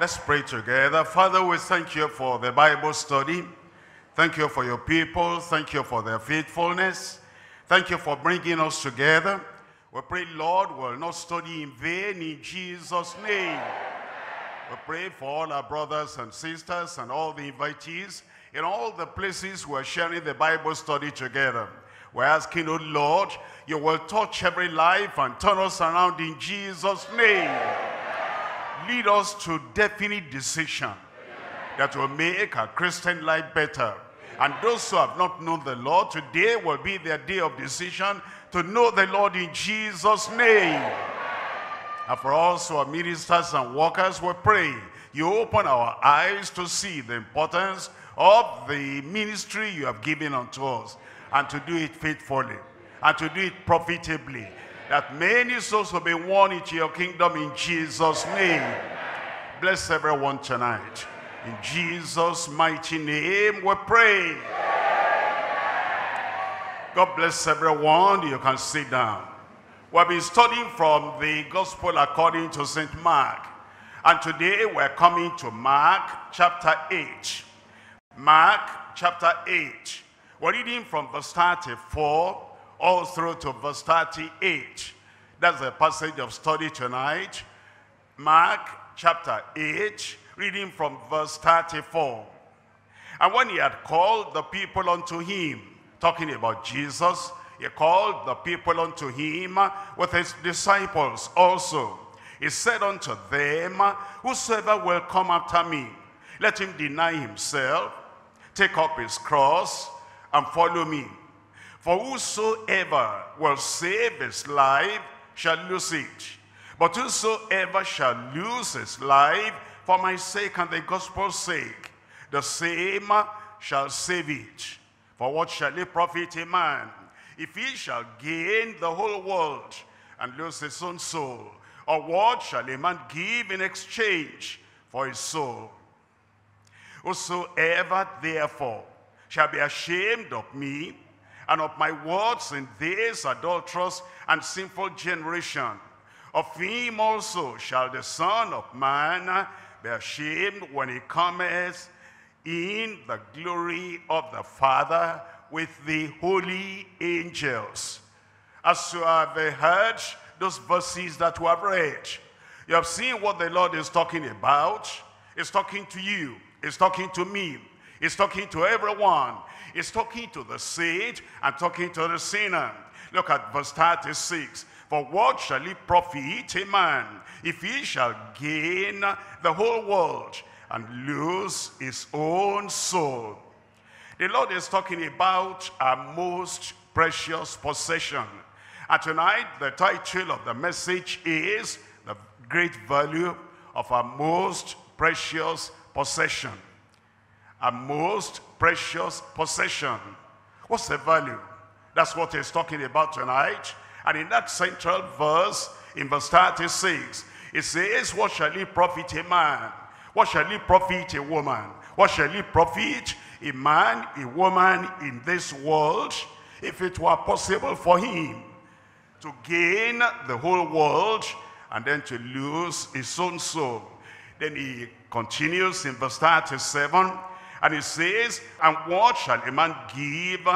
Let's pray together. Father, we thank you for the Bible study. Thank you for your people. Thank you for their faithfulness. Thank you for bringing us together. We pray, Lord, we'll not study in vain in Jesus' name. We pray for all our brothers and sisters and all the invitees in all the places we're sharing the Bible study together. We're asking, oh Lord, you will touch every life and turn us around in Jesus' name. Lead us to definite decision that will make our Christian life better. And those who have not known the Lord, today will be their day of decision to know the Lord in Jesus' name. And for us who are ministers and workers, we pray you open our eyes to see the importance of the ministry you have given unto us and to do it faithfully and to do it profitably that many souls will be won into your kingdom in Jesus name bless everyone tonight in Jesus mighty name we pray God bless everyone you can sit down We've been studying from the Gospel according to St. Mark. And today we're coming to Mark chapter 8. Mark chapter 8. We're reading from verse 34 all through to verse 38. That's the passage of study tonight. Mark chapter 8, reading from verse 34. And when he had called the people unto him, talking about Jesus, he called the people unto him with his disciples also. He said unto them, Whosoever will come after me, let him deny himself, take up his cross, and follow me. For whosoever will save his life shall lose it. But whosoever shall lose his life for my sake and the gospel's sake, the same shall save it. For what shall it profit a man if he shall gain the whole world and lose his own soul? Or what shall a man give in exchange for his soul? Whosoever therefore shall be ashamed of me and of my words in this adulterous and sinful generation, of him also shall the Son of Man be ashamed when he cometh in the glory of the Father with the holy angels. As you have heard those verses that we have read, you have seen what the Lord is talking about. He's talking to you. He's talking to me. He's talking to everyone. He's talking to the saint and talking to the sinner. Look at verse 36. For what shall it profit a man if he shall gain the whole world and lose his own soul? The Lord is talking about our most precious possession. And tonight, the title of the message is The Great Value of Our Most Precious Possession. Our most precious possession. What's the value? That's what he's talking about tonight. And in that central verse, in verse 36, it says, What shall it profit a man? What shall it profit a woman? What shall it profit a man, a woman in this world, if it were possible for him to gain the whole world and then to lose his own soul? Then he continues in verse 37, and he says, And what shall a man give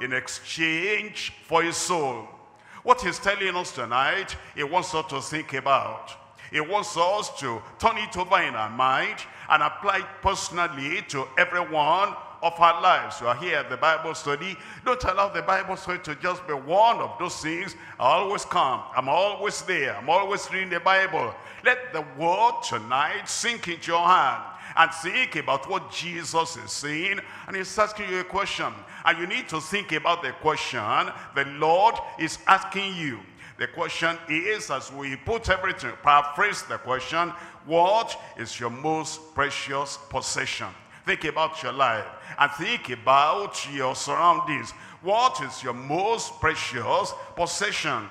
in exchange for his soul? What he's telling us tonight, he wants us to think about. He wants us to turn it over in our mind and apply it personally to everyone of our lives. You are here at the Bible study. Don't allow the Bible study to just be one of those things. I always come. I'm always there. I'm always reading the Bible. Let the word tonight sink into your heart and think about what Jesus is saying. And he's asking you a question. And you need to think about the question the Lord is asking you. The question is, as we put everything, paraphrase the question, what is your most precious possession? Think about your life and think about your surroundings. What is your most precious possession?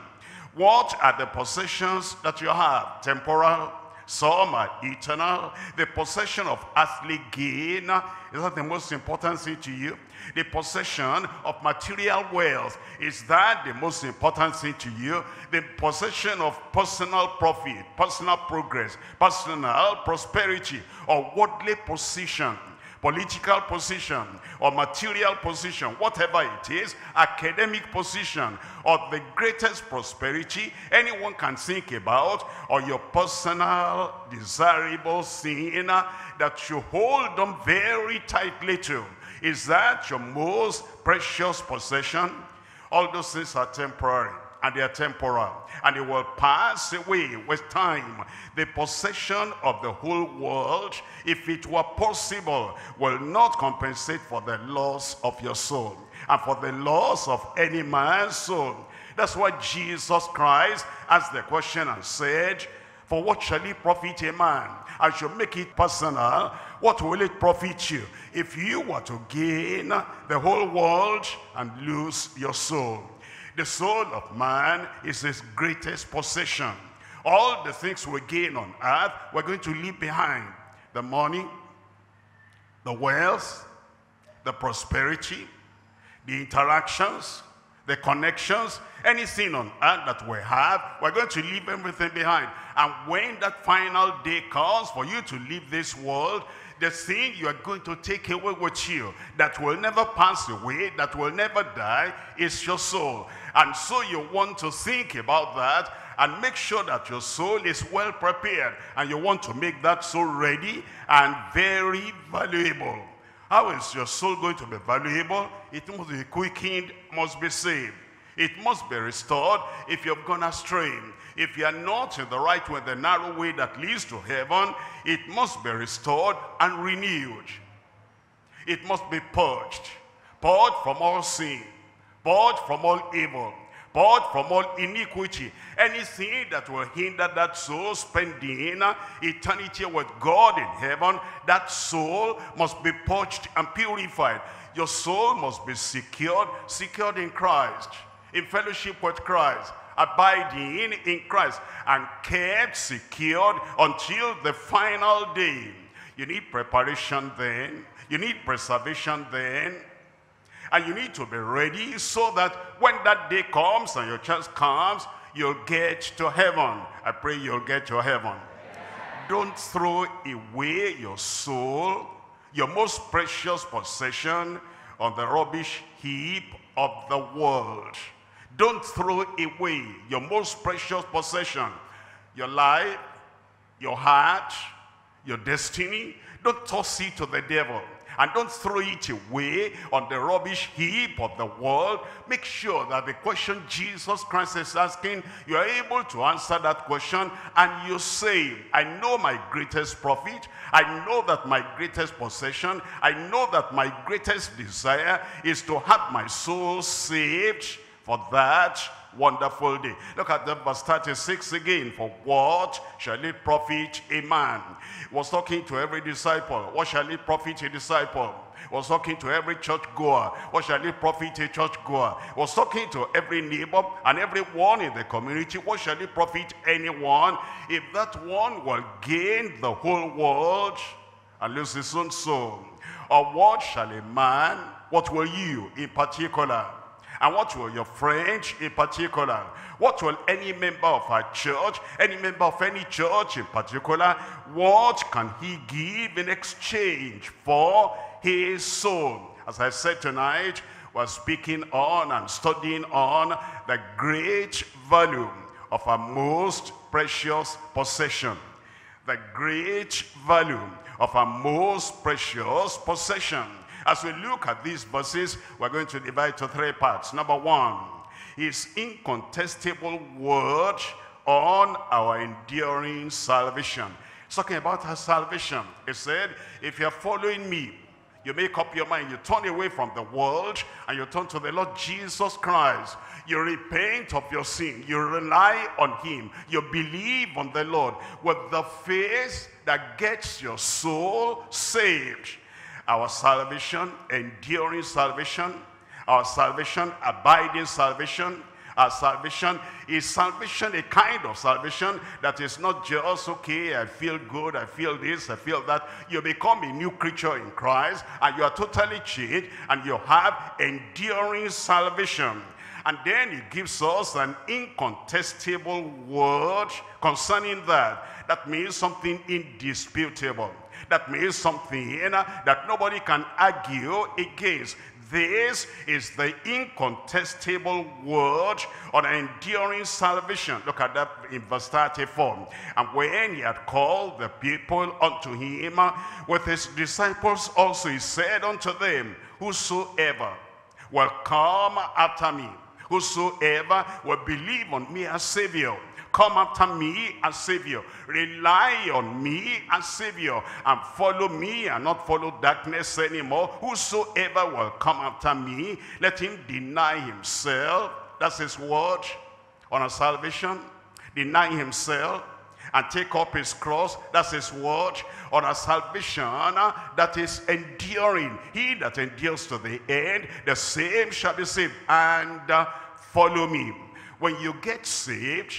What are the possessions that you have? Temporal, some are eternal. The possession of earthly gain, is that the most important thing to you? The possession of material wealth, is that the most important thing to you? The possession of personal profit, personal progress, personal prosperity, or worldly position political position or material position, whatever it is, academic position or the greatest prosperity anyone can think about or your personal desirable sin that you hold on very tightly to. Is that your most precious possession? All those things are temporary and they are temporal and it will pass away with time. The possession of the whole world if it were possible will not compensate for the loss of your soul and for the loss of any man's soul. That's why jesus christ asked the question and said for what shall it profit a man? I should make it personal. What will it profit you? If you were to gain the whole world and lose your soul the soul of man is his greatest possession. All the things we gain on earth, we're going to leave behind. The money, the wealth, the prosperity, the interactions, the connections, anything on earth that we have, we're going to leave everything behind. And when that final day comes for you to leave this world, the thing you are going to take away with you that will never pass away, that will never die, is your soul. And so you want to think about that and make sure that your soul is well prepared. And you want to make that soul ready and very valuable. How is your soul going to be valuable? It must be quickened, must be saved. It must be restored if you've gone astray. If you are not in the right way, the narrow way that leads to heaven, it must be restored and renewed. It must be purged. Purged from all sin. Purged from all evil. Purged from all iniquity. Anything that will hinder that soul spending eternity with God in heaven, that soul must be purged and purified. Your soul must be secured, secured in Christ, in fellowship with Christ abiding in Christ and kept secured until the final day. You need preparation then. You need preservation then. And you need to be ready so that when that day comes and your chance comes, you'll get to heaven. I pray you'll get to heaven. Don't throw away your soul, your most precious possession, on the rubbish heap of the world. Don't throw away your most precious possession, your life, your heart, your destiny. Don't toss it to the devil. And don't throw it away on the rubbish heap of the world. Make sure that the question Jesus Christ is asking, you are able to answer that question and you say, I know my greatest profit. I know that my greatest possession, I know that my greatest desire is to have my soul saved for that wonderful day. Look at the verse 36 again. For what shall it profit a man? He was talking to every disciple. What shall it profit a disciple? He was talking to every church goer. What shall it profit a church goer? He was talking to every neighbor and everyone in the community. What shall it profit anyone if that one will gain the whole world and lose his own soul? Or what shall a man, what will you in particular, and what will your friend in particular? What will any member of our church, any member of any church in particular, what can he give in exchange for his soul? As I said tonight, we're speaking on and studying on the great value of our most precious possession. The great value of our most precious possession. As we look at these verses, we're going to divide to three parts. Number one, his incontestable word on our enduring salvation. He's talking about our salvation. He said, if you're following me, you make up your mind, you turn away from the world, and you turn to the Lord Jesus Christ. You repent of your sin. You rely on him. You believe on the Lord with the faith that gets your soul saved our salvation, enduring salvation, our salvation, abiding salvation, Our salvation is salvation, a kind of salvation that is not just, okay, I feel good, I feel this, I feel that. You become a new creature in Christ and you are totally changed and you have enduring salvation. And then he gives us an incontestable word concerning that. That means something indisputable. That means something that nobody can argue against. This is the incontestable word on enduring salvation. Look at that in verse 34. And when he had called the people unto him with his disciples also, he said unto them, Whosoever will come after me, whosoever will believe on me as Savior, Come after me as Savior. Rely on me as Savior. And follow me and not follow darkness anymore. Whosoever will come after me, let him deny himself. That's his word on our salvation. Deny himself and take up his cross. That's his word on our salvation that is enduring. He that endures to the end, the same shall be saved. And uh, follow me. When you get saved,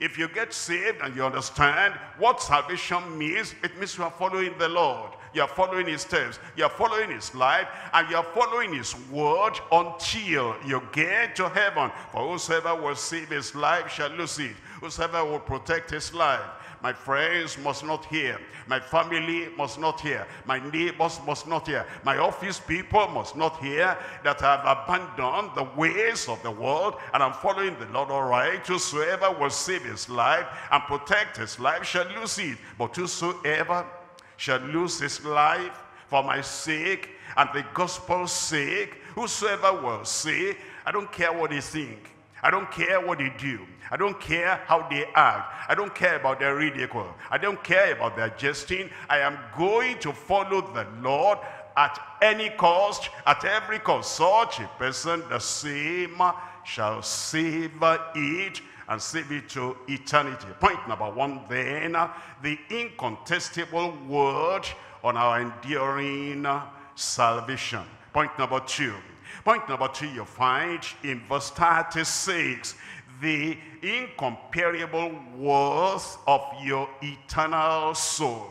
if you get saved and you understand what salvation means, it means you are following the Lord. You are following his steps. You are following his life. And you are following his word until you get to heaven. For whosoever will save his life shall lose it. Whosoever will protect his life my friends must not hear. My family must not hear. My neighbors must not hear. My office people must not hear that I have abandoned the ways of the world and I'm following the Lord all right. Whosoever will save his life and protect his life shall lose it. But whosoever shall lose his life for my sake and the gospel's sake, whosoever will say, I don't care what they think. I don't care what they do. I don't care how they act. I don't care about their ridicule. I don't care about their jesting. I am going to follow the Lord at any cost, at every cost. Such a person, the same shall save it and save it to eternity. Point number one then, the incontestable word on our enduring salvation. Point number two. Point number two you find in verse 36 the incomparable worth of your eternal soul.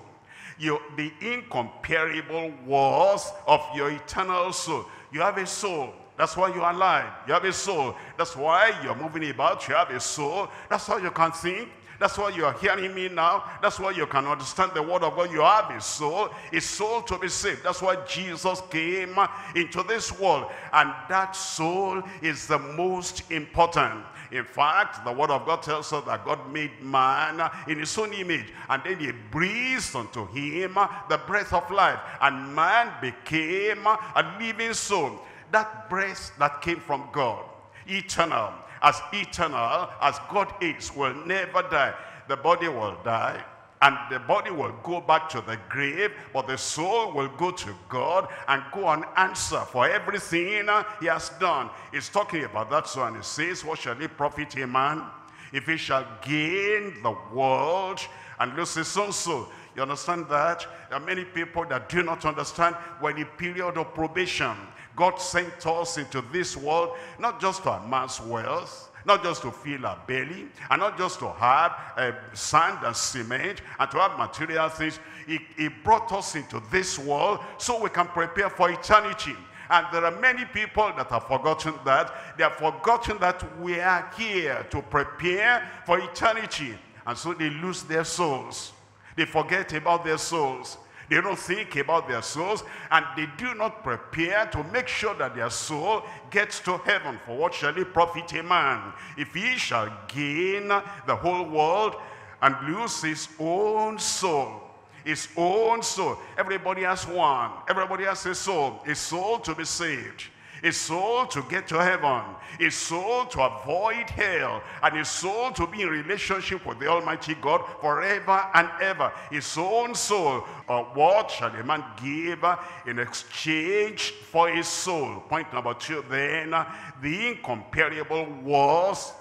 Your, the incomparable worth of your eternal soul. You have a soul. That's why you're alive. You have a soul. That's why you're moving about. You have a soul. That's how you can think. That's why you are hearing me now. That's why you can understand the word of God. You have a soul, a soul to be saved. That's why Jesus came into this world. And that soul is the most important. In fact, the word of God tells us that God made man in his own image. And then he breathed unto him the breath of life. And man became a living soul. That breath that came from God, eternal, as eternal as God is, will never die. The body will die, and the body will go back to the grave, but the soul will go to God and go and answer for everything he has done. He's talking about that so, and he says, what shall it profit a man if he shall gain the world and lose his own soul? You understand that? There are many people that do not understand when a period of probation. God sent us into this world not just to amass wealth, not just to fill our belly, and not just to have uh, sand and cement, and to have material things. He, he brought us into this world so we can prepare for eternity. And there are many people that have forgotten that. They have forgotten that we are here to prepare for eternity. And so they lose their souls. They forget about their souls. They don't think about their souls and they do not prepare to make sure that their soul gets to heaven. For what shall it profit a man if he shall gain the whole world and lose his own soul? His own soul. Everybody has one. Everybody has a soul. A soul to be saved a soul to get to heaven, a soul to avoid hell, and a soul to be in relationship with the Almighty God forever and ever. His own soul, or what shall a man give in exchange for his soul? Point number two then, the incomparable worth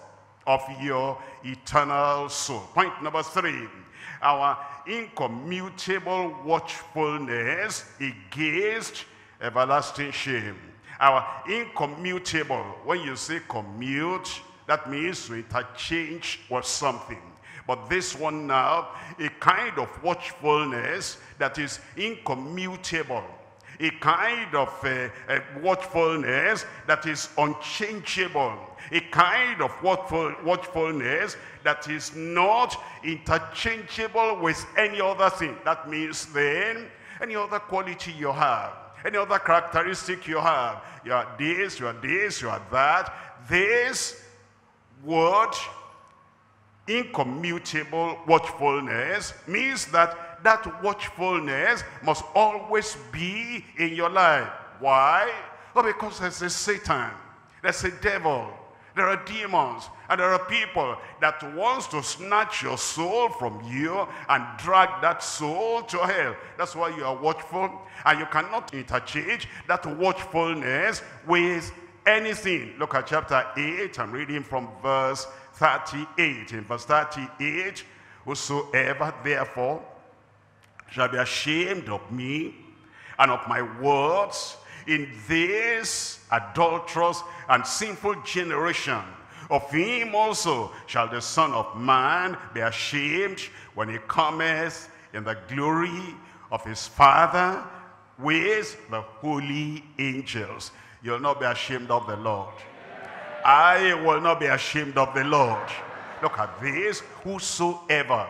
of your eternal soul. Point number three, our incommutable watchfulness against everlasting shame our incommutable, when you say commute, That means to interchange with something. But this one now, a kind of watchfulness that is incommutable. A kind of uh, uh, watchfulness that is unchangeable. A kind of watchful, watchfulness that is not interchangeable with any other thing. That means then, any other quality you have, any other characteristic you have, you are this, you are this, you are that, this word incommutable watchfulness means that that watchfulness must always be in your life. Why? Well, because there's a Satan, there's a devil, there are demons, and there are people that wants to snatch your soul from you and drag that soul to hell. That's why you are watchful, and you cannot interchange that watchfulness with anything. Look at chapter 8, I'm reading from verse 38. In verse 38, whosoever therefore shall be ashamed of me and of my words in this adulterous and sinful generation. Of him also shall the Son of Man be ashamed when he cometh in the glory of his Father with the holy angels. You'll not be ashamed of the Lord. I will not be ashamed of the Lord. Look at this, whosoever.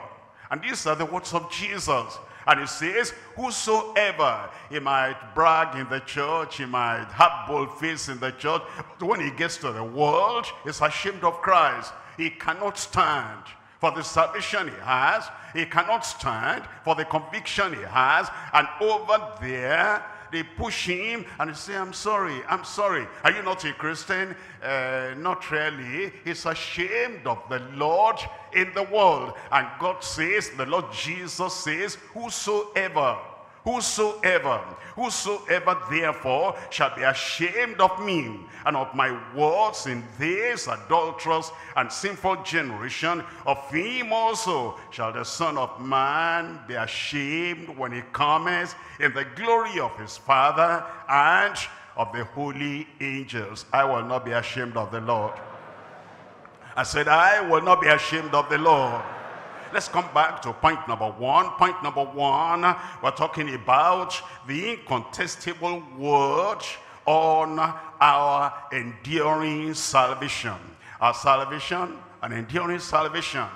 And these are the words of Jesus. And he says, whosoever, he might brag in the church, he might have bold face in the church, but when he gets to the world, he's ashamed of Christ. He cannot stand for the salvation he has. He cannot stand for the conviction he has. And over there, they push him and say, I'm sorry, I'm sorry. Are you not a Christian? Uh, not really. He's ashamed of the Lord in the world. And God says, the Lord Jesus says, whosoever Whosoever, whosoever therefore shall be ashamed of me and of my words in this adulterous and sinful generation, of him also shall the Son of Man be ashamed when he cometh in the glory of his Father and of the holy angels. I will not be ashamed of the Lord. I said, I will not be ashamed of the Lord. Let's come back to point number one. Point number one, we're talking about the incontestable word on our enduring salvation. Our salvation, an enduring salvation.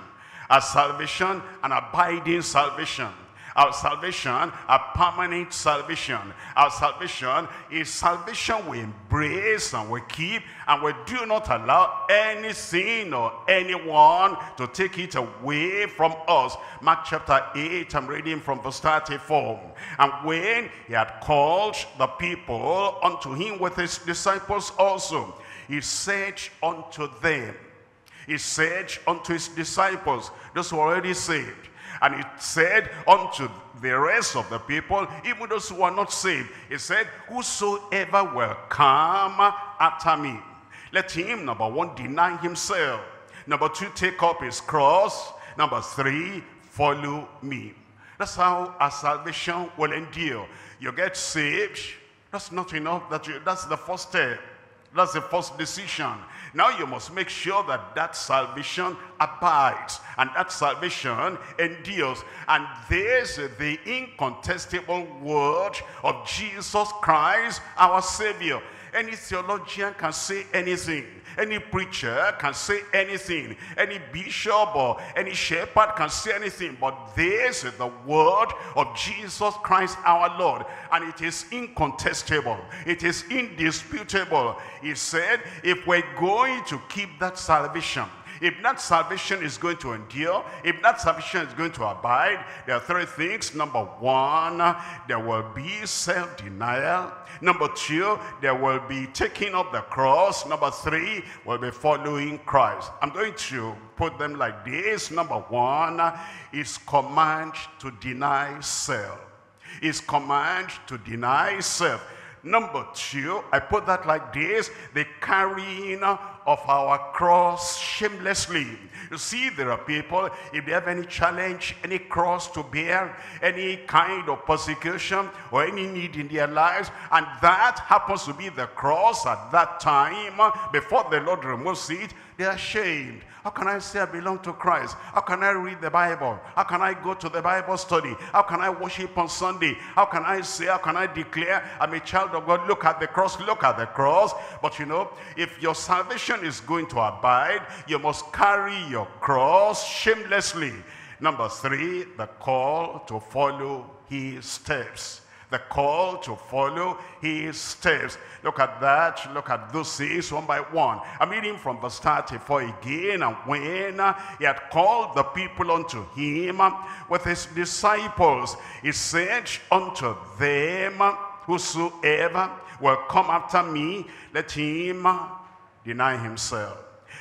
Our salvation, an abiding salvation. Our salvation, a permanent salvation. Our salvation is salvation we embrace and we keep and we do not allow any sin or anyone to take it away from us. Mark chapter 8, I'm reading from verse 34. And when he had called the people unto him with his disciples also, he said unto them, he said unto his disciples, those who already saved, and he said unto the rest of the people, even those who are not saved, he said, whosoever will come after me, let him, number one, deny himself. Number two, take up his cross. Number three, follow me. That's how our salvation will endure. You get saved, that's not enough. That you, that's the first step. That's the first decision. Now you must make sure that that salvation abides and that salvation endures. And this is the incontestable word of Jesus Christ, our Savior. Any theologian can say anything. Any preacher can say anything. Any bishop or any shepherd can say anything. But this is the word of Jesus Christ our Lord. And it is incontestable. It is indisputable. He said, if we're going to keep that salvation, if that salvation is going to endure, if that salvation is going to abide, there are three things. Number one, there will be self-denial. Number two, there will be taking up the cross. Number three, will be following Christ. I'm going to put them like this. Number one is command to deny self. Is command to deny self. Number two, I put that like this, the carrying of our cross shamelessly. You see, there are people, if they have any challenge, any cross to bear, any kind of persecution or any need in their lives, and that happens to be the cross at that time, before the Lord removes it, They're ashamed. How can I say I belong to Christ? How can I read the Bible? How can I go to the Bible study? How can I worship on Sunday? How can I say, how can I declare I'm a child of God? Look at the cross, look at the cross. But you know, if your salvation is going to abide, you must carry your cross shamelessly. Number three, the call to follow his steps the call to follow his steps. Look at that. Look at those things one by one. I'm reading from verse 34 again. And when he had called the people unto him with his disciples, he said unto them, Whosoever will come after me, let him deny himself.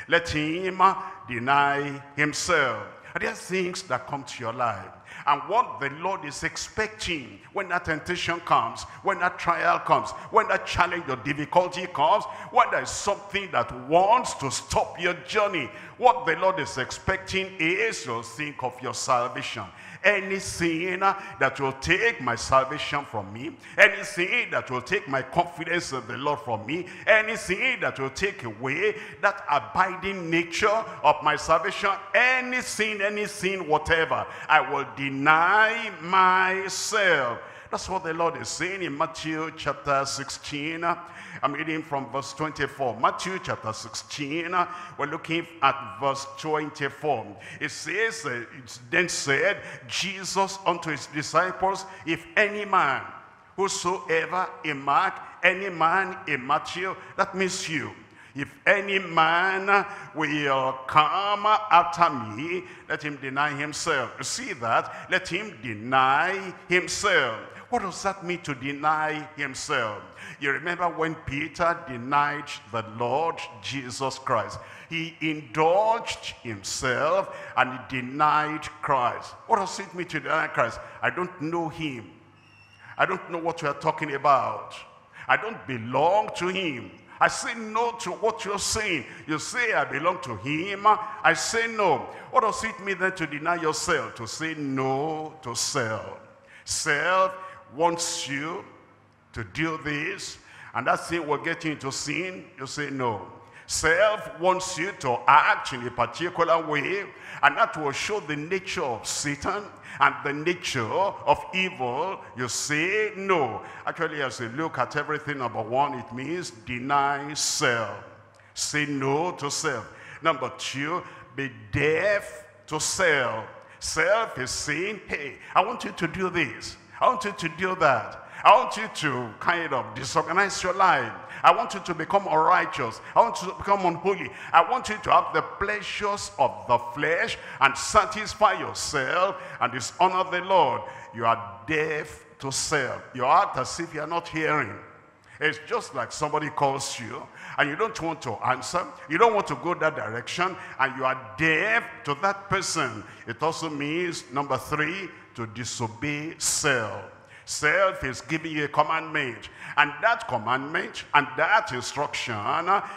Let him deny himself. Are there things that come to your life? And what the Lord is expecting when that temptation comes, when that trial comes, when that challenge or difficulty comes, when there's something that wants to stop your journey, what the Lord is expecting is to think of your salvation anything that will take my salvation from me, anything that will take my confidence in the Lord from me, anything that will take away that abiding nature of my salvation, anything, anything, whatever, I will deny myself. That's what the Lord is saying in Matthew chapter 16 I'm reading from verse 24. Matthew chapter 16, we're looking at verse 24. It says, uh, it's then said, Jesus unto his disciples, if any man, whosoever a Mark, any man in Matthew, that means you. If any man will come after me, let him deny himself. See that? Let him deny himself. What does that mean to deny himself? You remember when Peter denied the Lord Jesus Christ. He indulged himself and he denied Christ. What does it mean to deny Christ? I don't know him. I don't know what you are talking about. I don't belong to him. I say no to what you're saying. You say I belong to him. I say no. What does it mean then to deny yourself? To say no to self. Self wants you to do this, and that thing will get you into sin, you say no. Self wants you to act in a particular way, and that will show the nature of Satan and the nature of evil. You say no. Actually, as you look at everything, number one, it means deny self. Say no to self. Number two, be deaf to self. Self is saying, hey, I want you to do this. I want you to do that. I want you to kind of disorganize your life. I want you to become unrighteous. I want you to become unholy. I want you to have the pleasures of the flesh and satisfy yourself and dishonor the Lord. You are deaf to self. You act as if you are not hearing. It's just like somebody calls you and you don't want to answer. You don't want to go that direction and you are deaf to that person. It also means, number three, to disobey self. Self is giving you a commandment. And that commandment and that instruction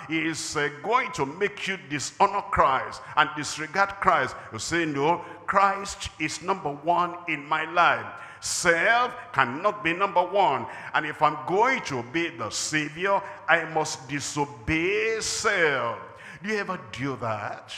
is uh, going to make you dishonor Christ and disregard Christ. You say, no, Christ is number one in my life. Self cannot be number one. And if I'm going to obey the Savior, I must disobey self. Do you ever do that?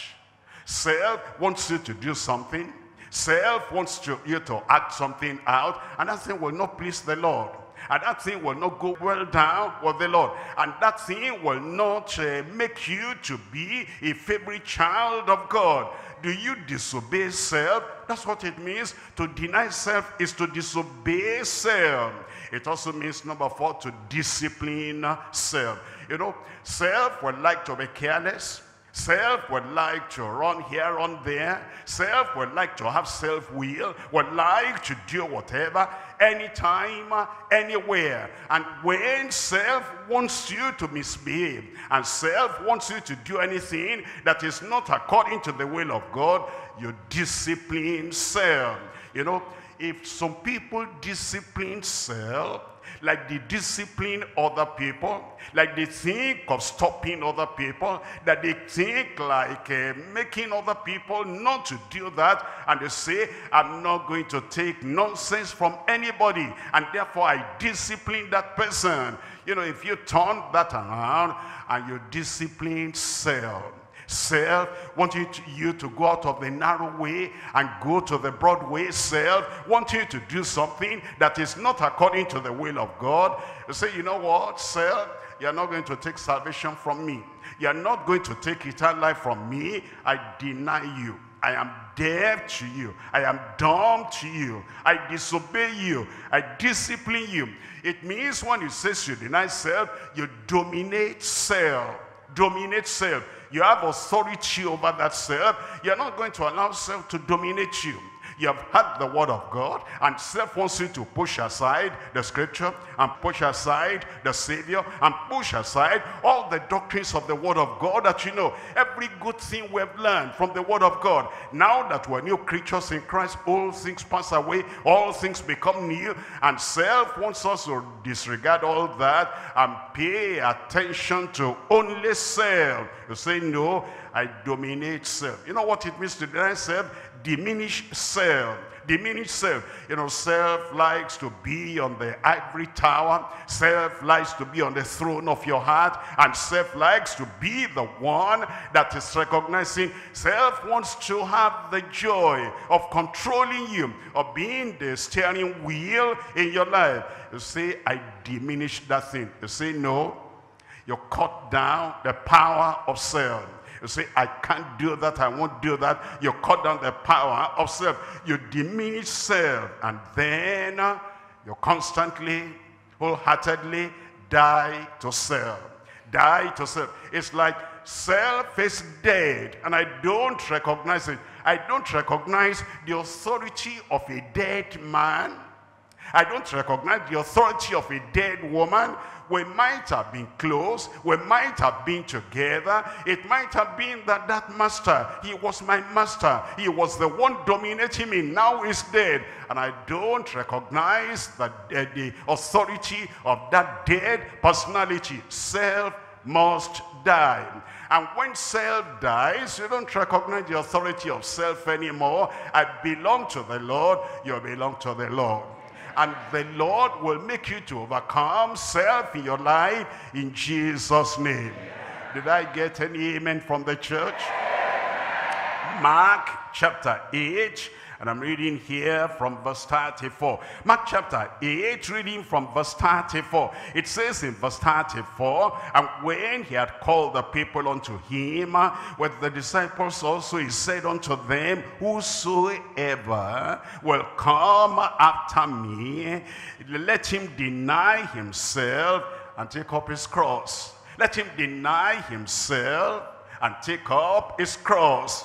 Self wants you to do something. Self wants to, you to act something out, and that thing will not please the Lord. And that thing will not go well down with the Lord. And that thing will not uh, make you to be a favorite child of God. Do you disobey self? That's what it means. To deny self is to disobey self. It also means, number four, to discipline self. You know, self would like to be careless. Self would like to run here, run there. Self would like to have self-will, would like to do whatever, anytime, anywhere. And when self wants you to misbehave, and self wants you to do anything that is not according to the will of God, you discipline self. You know, if some people discipline self, like they discipline other people, like they think of stopping other people, that they think like uh, making other people not to do that, and they say, I'm not going to take nonsense from anybody, and therefore I discipline that person. You know, if you turn that around and you discipline self, Self wanting you to go out of the narrow way and go to the broad way. Self wanting you to do something that is not according to the will of God. You say, you know what, self, you're not going to take salvation from me. You're not going to take eternal life from me. I deny you. I am deaf to you. I am dumb to you. I disobey you. I discipline you. It means when it says you deny self, you dominate self. Dominate self. You have authority over that self. You're not going to allow self to dominate you. You have heard the word of God and self wants you to push aside the scripture and push aside the Savior and push aside all the doctrines of the word of God that you know. Every good thing we've learned from the word of God. Now that we're new creatures in Christ, all things pass away, all things become new. And self wants us to disregard all that and pay attention to only self. You say, no, I dominate self. You know what it means to deny self? Diminish self. Diminish self. You know, self likes to be on the ivory tower. Self likes to be on the throne of your heart. And self likes to be the one that is recognizing. Self wants to have the joy of controlling you, of being the steering wheel in your life. You say, I diminish that thing. You say, no. You cut down the power of self. You say, I can't do that, I won't do that. You cut down the power of self. You diminish self. And then uh, you constantly, wholeheartedly die to self. Die to self. It's like self is dead and I don't recognize it. I don't recognize the authority of a dead man. I don't recognize the authority of a dead woman. We might have been close. We might have been together. It might have been that that master, he was my master. He was the one dominating me. Now he's dead. And I don't recognize the, uh, the authority of that dead personality. Self must die. And when self dies, you don't recognize the authority of self anymore. I belong to the Lord, you belong to the Lord and the Lord will make you to overcome self in your life in Jesus' name. Did I get any amen from the church? Mark chapter 8 and I'm reading here from verse 34. Mark chapter 8, reading from verse 34. It says in verse 34, And when he had called the people unto him, with the disciples also, he said unto them, Whosoever will come after me, let him deny himself and take up his cross. Let him deny himself and take up his cross.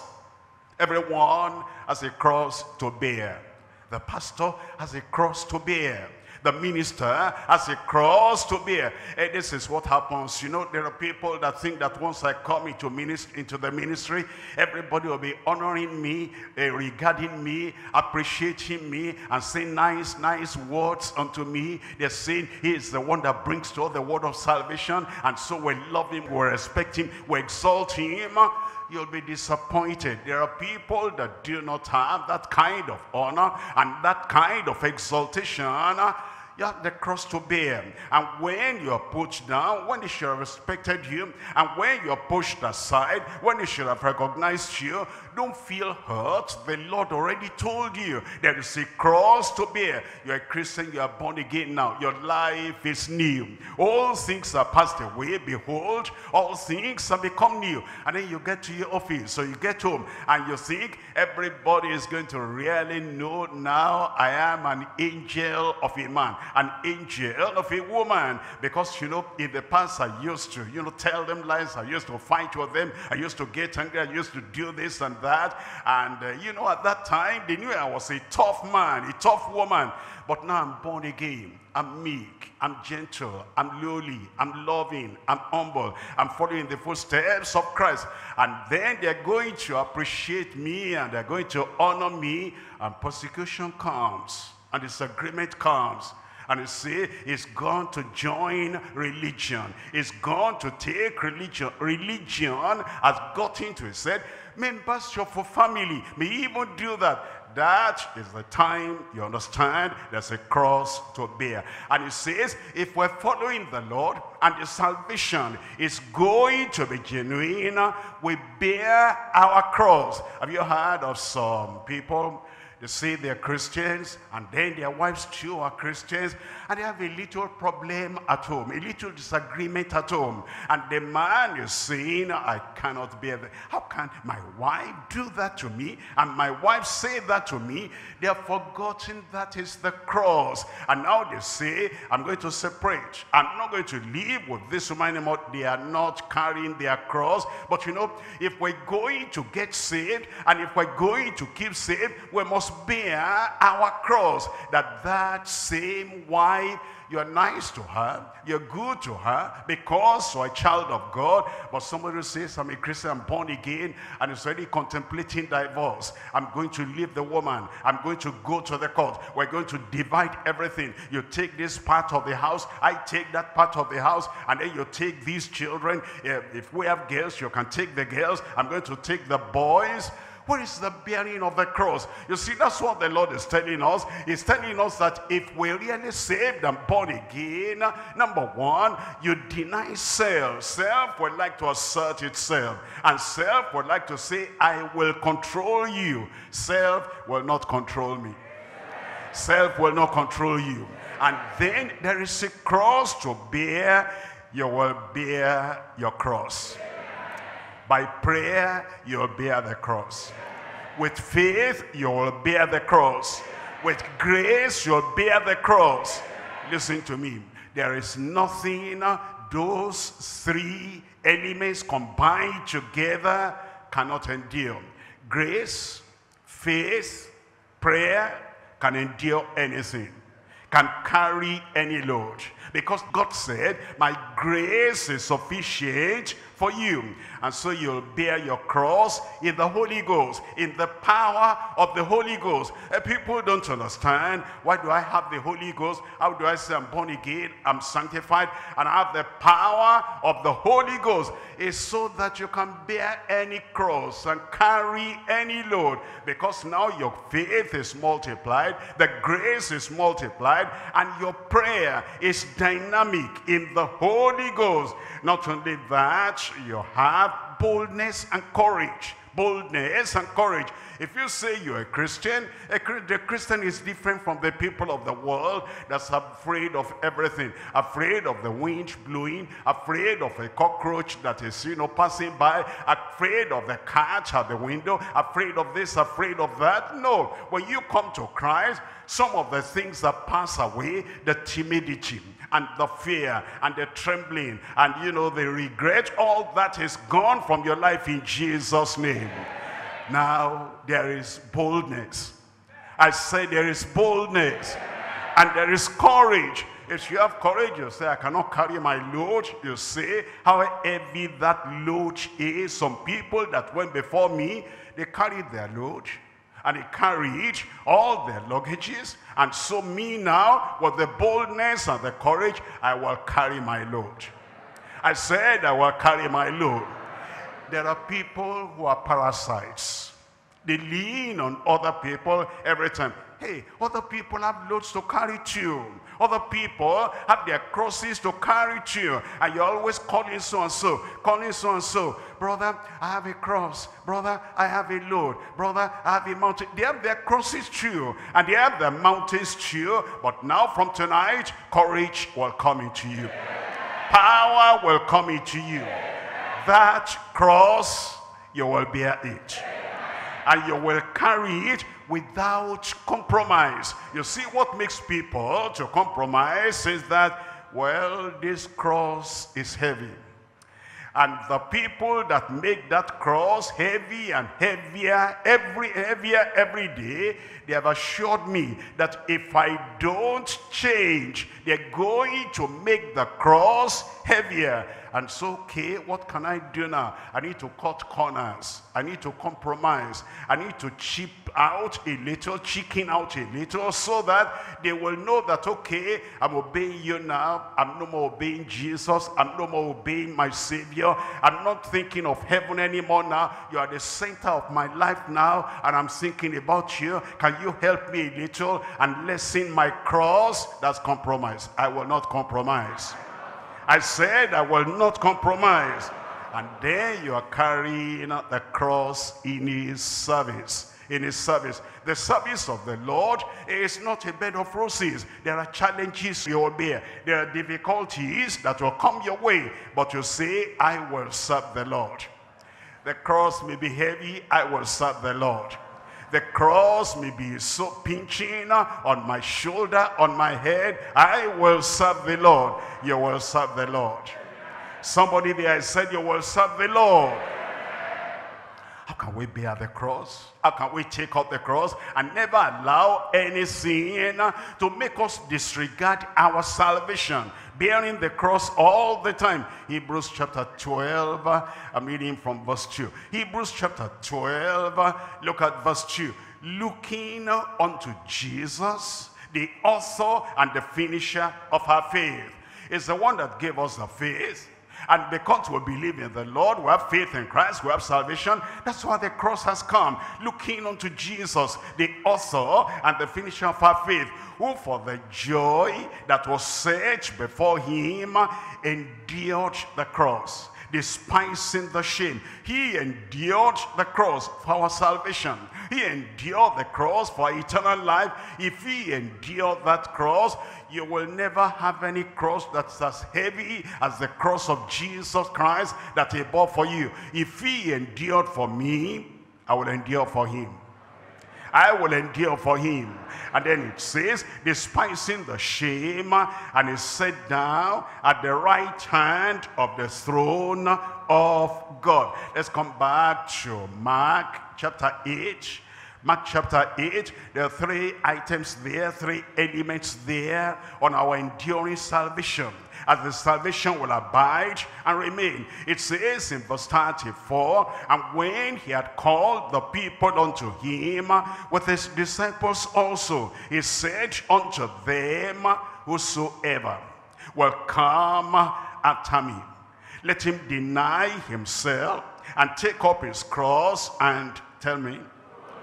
Everyone has a cross to bear. The pastor has a cross to bear. The minister has a cross to bear. And this is what happens. You know, there are people that think that once I come into, ministry, into the ministry, everybody will be honoring me, uh, regarding me, appreciating me, and saying nice, nice words unto me. They're saying he is the one that brings to us the word of salvation. And so we love him, we respect him, we exalt him you'll be disappointed. There are people that do not have that kind of honor and that kind of exaltation you have the cross to bear. And when you are put down, when they should have respected you, and when you are pushed aside, when they should have recognized you, don't feel hurt. The Lord already told you there is a cross to bear. You're a Christian, you are born again now. Your life is new. All things are passed away. Behold, all things have become new. And then you get to your office, so you get home, and you think everybody is going to really know now I am an angel of a man an angel of a woman. Because, you know, in the past I used to, you know, tell them lies. I used to fight with them. I used to get angry. I used to do this and that. And, uh, you know, at that time, they knew I was a tough man, a tough woman. But now I'm born again. I'm meek, I'm gentle, I'm lowly, I'm loving, I'm humble, I'm following the footsteps of Christ. And then they're going to appreciate me and they're going to honor me and persecution comes and disagreement comes and you see, he's gone to join religion. He's gone to take religion. Religion has got into his Said, Members of a family may even do that. that is the time you understand there's a cross to bear. And he says, if we're following the Lord and the salvation is going to be genuine, we bear our cross. Have you heard of some people they say they're Christians, and then their wives too are Christians, and they have a little problem at home, a little disagreement at home. And the man is saying, I cannot bear that. How can my wife do that to me? And my wife say that to me? They have forgotten that is the cross. And now they say, I'm going to separate. I'm not going to live with this woman anymore. They are not carrying their cross. But you know, if we're going to get saved, and if we're going to keep saved, we must bear our cross. That that same wife, you're nice to her, you're good to her, because you're a child of God. But somebody says, I'm a Christian, I'm born again, and is already contemplating divorce. I'm going to leave the woman. I'm going to go to the court. We're going to divide everything. You take this part of the house, I take that part of the house, and then you take these children. Eh, if we have girls, you can take the girls. I'm going to take the boys. What is the bearing of the cross? You see, that's what the Lord is telling us. He's telling us that if we're really saved and born again, number one, you deny self. Self would like to assert itself. And self would like to say, I will control you. Self will not control me. Self will not control you. And then there is a cross to bear. You will bear your cross. By prayer, you'll bear the cross. With faith, you'll bear the cross. With grace, you'll bear the cross. Listen to me. There is nothing those three elements combined together cannot endure. Grace, faith, prayer can endure anything, can carry any load. Because God said, my grace is sufficient for you. And so you'll bear your cross in the Holy Ghost, in the power of the Holy Ghost. And people don't understand, why do I have the Holy Ghost? How do I say I'm born again, I'm sanctified, and I have the power of the Holy Ghost? It's so that you can bear any cross and carry any load. Because now your faith is multiplied, the grace is multiplied, and your prayer is dynamic in the Holy Ghost. Not only that, you have boldness and courage. Boldness and courage. If you say you're a Christian, a, the Christian is different from the people of the world that's afraid of everything. Afraid of the wind blowing, afraid of a cockroach that is, you know, passing by, afraid of the cat at the window, afraid of this, afraid of that. No, when you come to Christ, some of the things that pass away, the timidity, and the fear and the trembling and you know the regret all that is gone from your life in Jesus name. Now there is boldness. I say there is boldness and there is courage. If you have courage you say I cannot carry my load you say. How heavy that load is. Some people that went before me they carried their load and they carried all their luggages. And so me now, with the boldness and the courage, I will carry my load. I said I will carry my load. There are people who are parasites. They lean on other people every time. Hey, other people have loads to carry too. Other people have their crosses to carry too. And you're always calling so-and-so, calling so-and-so. Brother, I have a cross. Brother, I have a load. Brother, I have a mountain. They have their crosses too. And they have their mountains too. But now from tonight, courage will come into you. Power will come into you. That cross, you will bear it. And you will carry it without compromise. You see what makes people to compromise is that, well, this cross is heavy. And the people that make that cross heavy and heavier, every heavier every day, they have assured me that if I don't change, they're going to make the cross heavier. And so, okay, what can I do now? I need to cut corners. I need to compromise. I need to chip out a little, chicken out a little, so that they will know that, okay, I'm obeying you now. I'm no more obeying Jesus. I'm no more obeying my Savior. I'm not thinking of heaven anymore now. You are the center of my life now, and I'm thinking about you. Can you help me a little and lessen my cross? That's compromise. I will not compromise. I said I will not compromise. And then you are carrying the cross in his service. In his service. The service of the Lord is not a bed of roses. There are challenges you will bear. There are difficulties that will come your way. But you say, I will serve the Lord. The cross may be heavy. I will serve the Lord. The cross may be so pinching uh, on my shoulder, on my head. I will serve the Lord. You will serve the Lord. Somebody there said, you will serve the Lord. How can we bear the cross? How can we take up the cross and never allow any sin uh, to make us disregard our salvation? Bearing the cross all the time. Hebrews chapter 12, I'm reading from verse 2. Hebrews chapter 12, look at verse 2. Looking unto Jesus, the author and the finisher of our faith. Is the one that gave us the faith and because we believe in the Lord, we have faith in Christ, we have salvation. That's why the cross has come. Looking unto Jesus, the author and the finisher of our faith, who for the joy that was set before him endured the cross despising the shame. He endured the cross for our salvation. He endured the cross for eternal life. If he endured that cross, you will never have any cross that's as heavy as the cross of Jesus Christ that he bore for you. If he endured for me, I will endure for him. I will endure for him. And then it says, despising the shame, and is set down at the right hand of the throne of God. Let's come back to Mark chapter 8 Mark chapter 8, there are three items there, three elements there on our enduring salvation. As the salvation will abide and remain. It says in verse 34, And when he had called the people unto him with his disciples also, he said unto them, Whosoever will come after me, let him deny himself and take up his cross and tell me,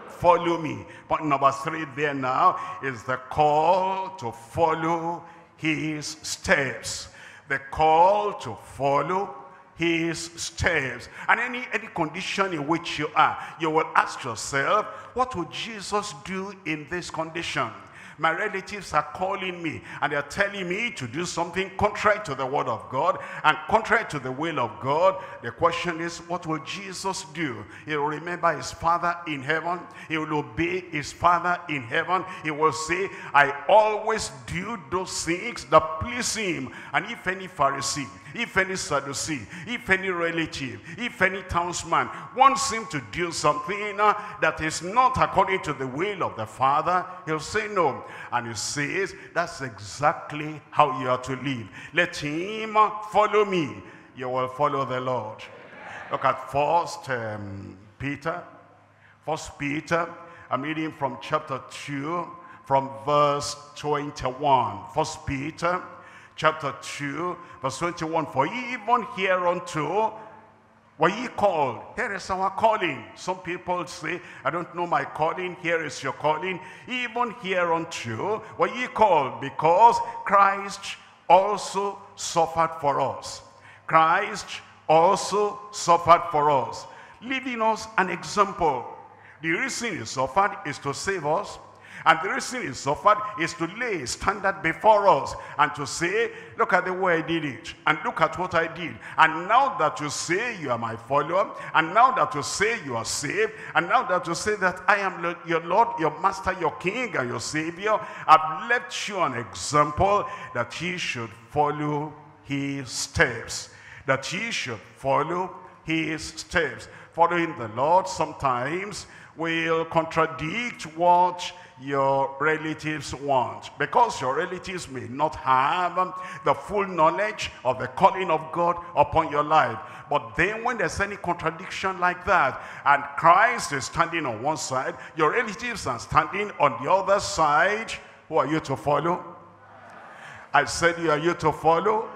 follow me. Point number three there now is the call to follow his steps. The call to follow his steps. And any, any condition in which you are, you will ask yourself, what would Jesus do in this condition? My relatives are calling me and they're telling me to do something contrary to the word of God and contrary to the will of God. The question is, what will Jesus do? He will remember his Father in heaven. He will obey his Father in heaven. He will say, I always do those things that please him. And if any Pharisee if any Sadducee, if any relative, if any townsman wants him to do something uh, that is not according to the will of the Father, he'll say no. And he says, that's exactly how you are to live. Let him follow me. You will follow the Lord. Look at first um, Peter. First Peter, I'm reading from chapter 2, from verse 21. First Peter chapter 2, verse 21. For even hereunto were ye called. Here is our calling. Some people say, I don't know my calling. Here is your calling. Even here hereunto were ye called, because Christ also suffered for us. Christ also suffered for us, leaving us an example. The reason he suffered is to save us and the reason he suffered is to lay a standard before us and to say, look at the way I did it. And look at what I did. And now that you say you are my follower, and now that you say you are saved, and now that you say that I am your Lord, your master, your king, and your savior, I've left you an example that he should follow his steps. That he should follow his steps. Following the Lord sometimes will contradict what your relatives want. Because your relatives may not have the full knowledge of the calling of God upon your life. But then when there's any contradiction like that, and Christ is standing on one side, your relatives are standing on the other side, who are you to follow? I said you are you to follow?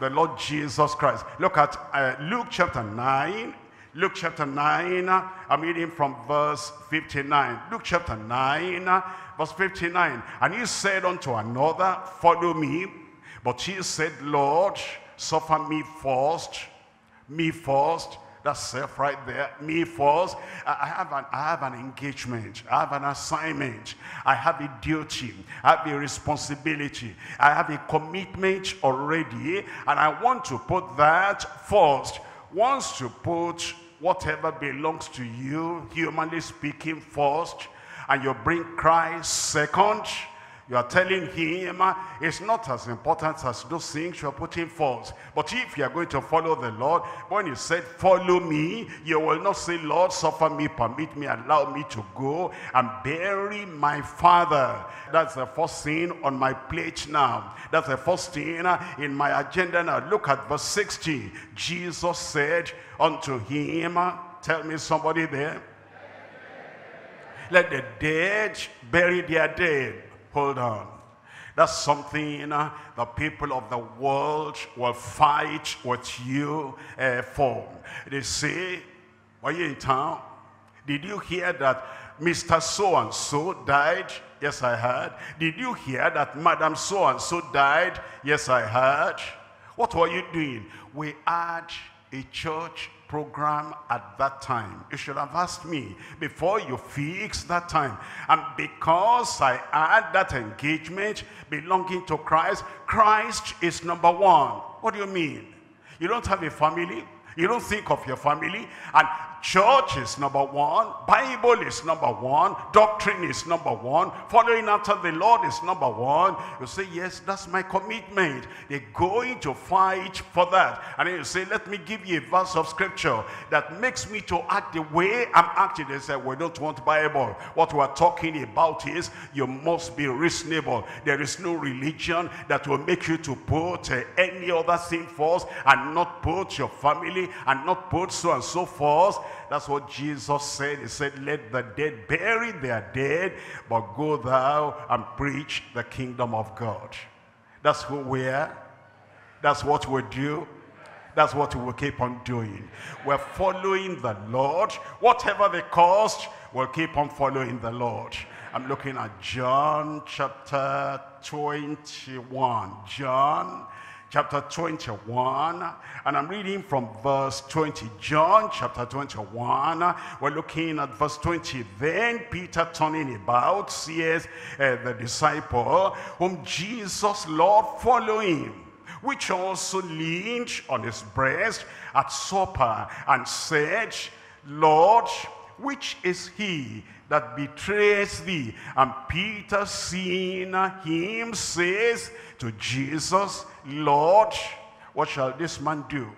The Lord Jesus Christ. Look at uh, Luke chapter 9, Luke chapter 9, I'm reading from verse 59. Luke chapter 9, verse 59. And he said unto another, Follow me. But he said, Lord, suffer me first, me first. That's self right there, me first. I have, an, I have an engagement. I have an assignment. I have a duty. I have a responsibility. I have a commitment already. And I want to put that first. Wants to put whatever belongs to you, humanly speaking, first, and you bring Christ second, you are telling him it's not as important as those things you are putting first. But if you are going to follow the Lord, when you said, follow me, you will not say, Lord, suffer me, permit me, allow me to go and bury my father. That's the first thing on my plate now. That's the first thing in my agenda now. Look at verse 60. Jesus said unto him, tell me somebody there. Let the dead bury their dead Hold on. That's something uh, the people of the world will fight with you uh, for. They say, were you in town? Did you hear that Mr. So-and-so died? Yes, I heard. Did you hear that Madam So-and-so died? Yes, I heard. What were you doing? We had a church program at that time. You should have asked me before you fix that time. And because I had that engagement belonging to Christ, Christ is number one. What do you mean? You don't have a family? You don't think of your family? And Church is number one. Bible is number one. Doctrine is number one. Following after the Lord is number one. You say, yes, that's my commitment. They're going to fight for that. And then you say, let me give you a verse of scripture that makes me to act the way I'm acting. They say, we don't want Bible. What we're talking about is you must be reasonable. There is no religion that will make you to put uh, any other thing first and not put your family and not put so and so forth that's what Jesus said. He said, let the dead bury their dead, but go thou and preach the kingdom of God. That's who we are. That's what we do. That's what we will keep on doing. We're following the Lord. Whatever the cost, we'll keep on following the Lord. I'm looking at John chapter 21. John chapter 21, and I'm reading from verse 20. John chapter 21, we're looking at verse 20. Then Peter turning about sees uh, the disciple whom Jesus loved following which also leaned on his breast at supper and said, Lord, which is he that betrays thee? And Peter seeing him says to Jesus, Lord, what shall this man do?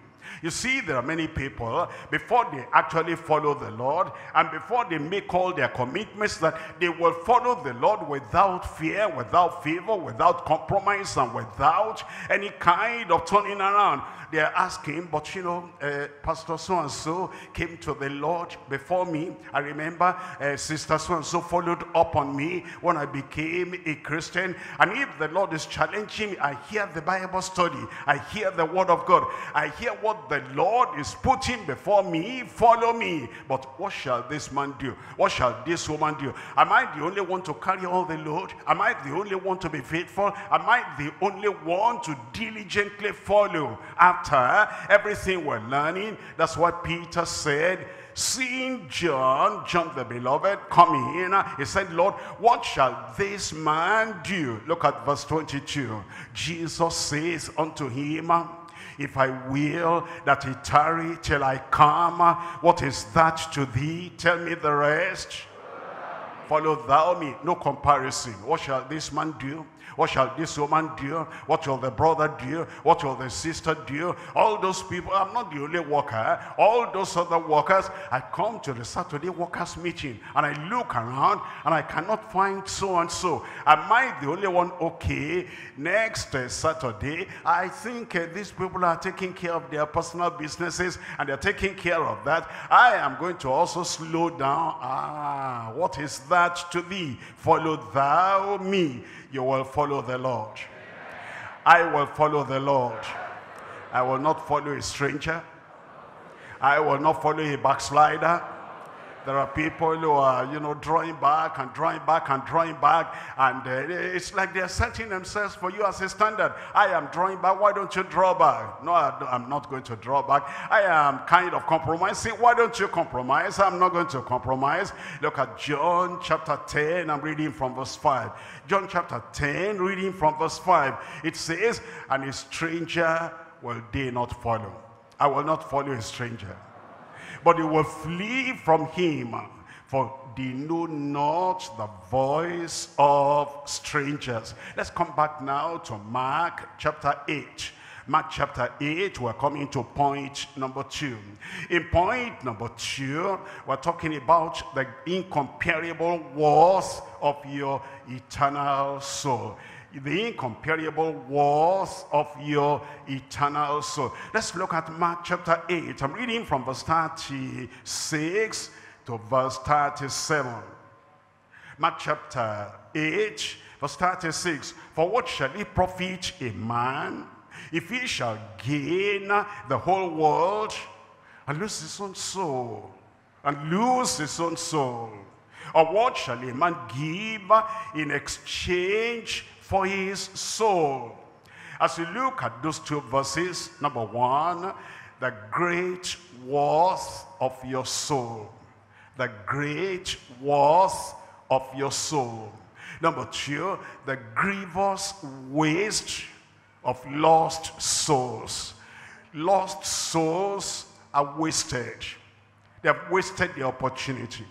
You see, there are many people, before they actually follow the Lord, and before they make all their commitments, that they will follow the Lord without fear, without favor, without compromise, and without any kind of turning around they're asking, but you know, uh, Pastor so-and-so came to the Lord before me. I remember uh, Sister so-and-so followed up on me when I became a Christian. And if the Lord is challenging me, I hear the Bible study. I hear the word of God. I hear what the Lord is putting before me. Follow me. But what shall this man do? What shall this woman do? Am I the only one to carry all the load? Am I the only one to be faithful? Am I the only one to diligently follow after everything we're learning, that's what Peter said, seeing John, John the beloved, coming in, he said, Lord, what shall this man do? Look at verse 22. Jesus says unto him, if I will that he tarry till I come, what is that to thee? Tell me the rest. Follow thou me. No comparison. What shall this man do? What shall this woman do? What will the brother do? What will the sister do? All those people, I'm not the only worker. All those other workers, I come to the Saturday workers meeting and I look around and I cannot find so and so. Am I the only one okay? Next uh, Saturday, I think uh, these people are taking care of their personal businesses and they're taking care of that. I am going to also slow down. Ah, what is that to thee? Follow thou me you will follow the Lord. I will follow the Lord. I will not follow a stranger. I will not follow a backslider. There are people who are, you know, drawing back and drawing back and drawing back. And uh, it's like they're setting themselves for you as a standard. I am drawing back. Why don't you draw back? No, I'm not going to draw back. I am kind of compromising. Why don't you compromise? I'm not going to compromise. Look at John chapter 10. I'm reading from verse 5. John chapter 10, reading from verse 5. It says, And a stranger will they not follow. I will not follow a stranger but they will flee from him, for they know not the voice of strangers. Let's come back now to Mark chapter 8. Mark chapter 8, we're coming to point number 2. In point number 2, we're talking about the incomparable worth of your eternal soul the incomparable worth of your eternal soul. Let's look at Mark chapter 8. I'm reading from verse 36 to verse 37. Mark chapter 8, verse 36. For what shall it profit a man if he shall gain the whole world and lose his own soul? And lose his own soul. Or what shall a man give in exchange for his soul. As we look at those two verses, number one, the great worth of your soul. The great worth of your soul. Number two, the grievous waste of lost souls. Lost souls are wasted. They have wasted the opportunity.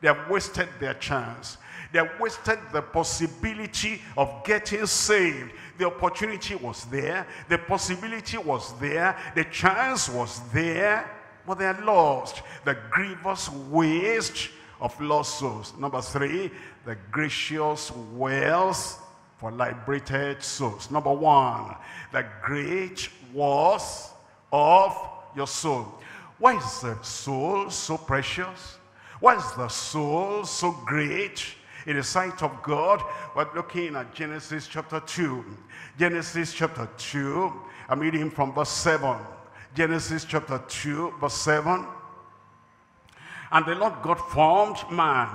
They have wasted their chance. They wasted the possibility of getting saved. The opportunity was there. The possibility was there. The chance was there. But they are lost. The grievous waste of lost souls. Number three, the gracious wealth for liberated souls. Number one, the great worth of your soul. Why is the soul so precious? Why is the soul so great? In the sight of God. We're looking at Genesis chapter 2. Genesis chapter 2, I'm reading from verse 7. Genesis chapter 2, verse 7. And the Lord God formed man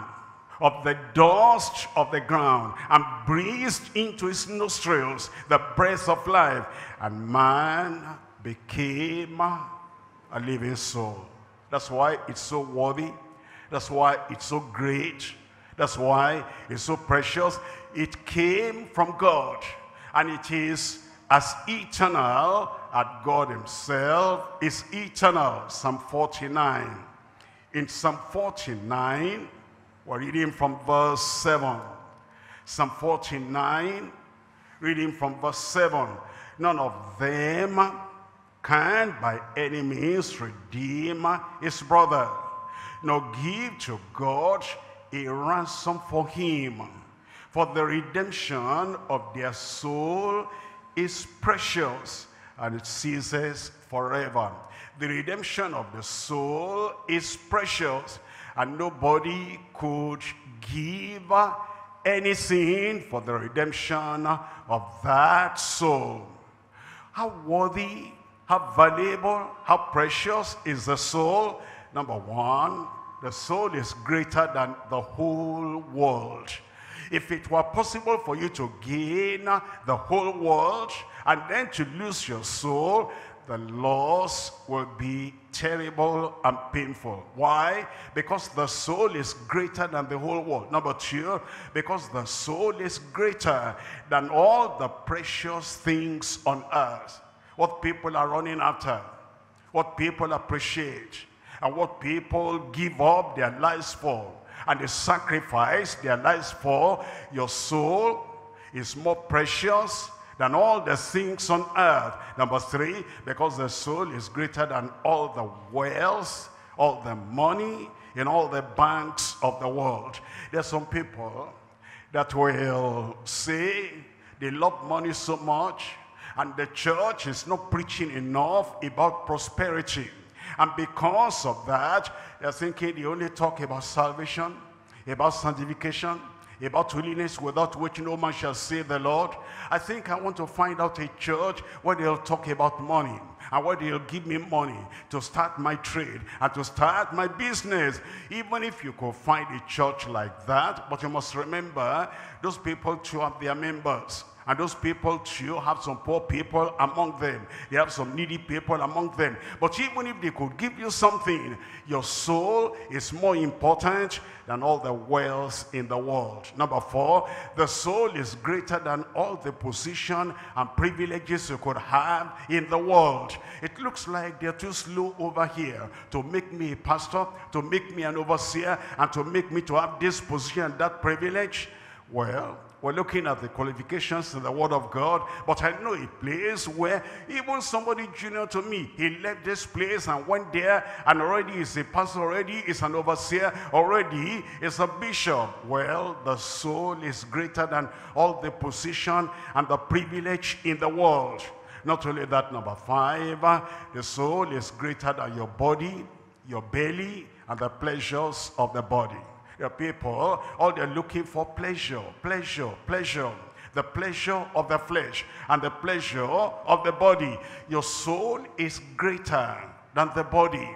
of the dust of the ground and breathed into his nostrils the breath of life. And man became a living soul. That's why it's so worthy. That's why it's so great. That's why it's so precious. It came from God. And it is as eternal as God himself is eternal. Psalm 49. In Psalm 49, we're reading from verse 7. Psalm 49, reading from verse 7. None of them can by any means redeem his brother, nor give to God a ransom for him. For the redemption of their soul is precious and it ceases forever. The redemption of the soul is precious and nobody could give anything for the redemption of that soul. How worthy, how valuable, how precious is the soul? Number one, the soul is greater than the whole world. If it were possible for you to gain the whole world and then to lose your soul, the loss will be terrible and painful. Why? Because the soul is greater than the whole world. Number two, because the soul is greater than all the precious things on earth. What people are running after, what people appreciate, and what people give up their lives for and they sacrifice their lives for your soul is more precious than all the things on earth. Number three, because the soul is greater than all the wealth, all the money in all the banks of the world. There's some people that will say they love money so much and the church is not preaching enough about prosperity. And because of that, they're thinking they only talk about salvation, about sanctification, about holiness without which no man shall see the Lord. I think I want to find out a church where they'll talk about money and where they'll give me money to start my trade and to start my business. Even if you could find a church like that, but you must remember, those people too have their members. And those people too have some poor people among them. They have some needy people among them. But even if they could give you something, your soul is more important than all the wealth in the world. Number four, the soul is greater than all the position and privileges you could have in the world. It looks like they're too slow over here to make me a pastor, to make me an overseer, and to make me to have this position that privilege. Well, we're looking at the qualifications in the Word of God, but I know a place where even somebody junior to me, he left this place and went there and already is a pastor, already is an overseer, already is a bishop. Well, the soul is greater than all the position and the privilege in the world. Not only that, number five, the soul is greater than your body, your belly, and the pleasures of the body people, all they're looking for pleasure, pleasure, pleasure. The pleasure of the flesh and the pleasure of the body. Your soul is greater than the body.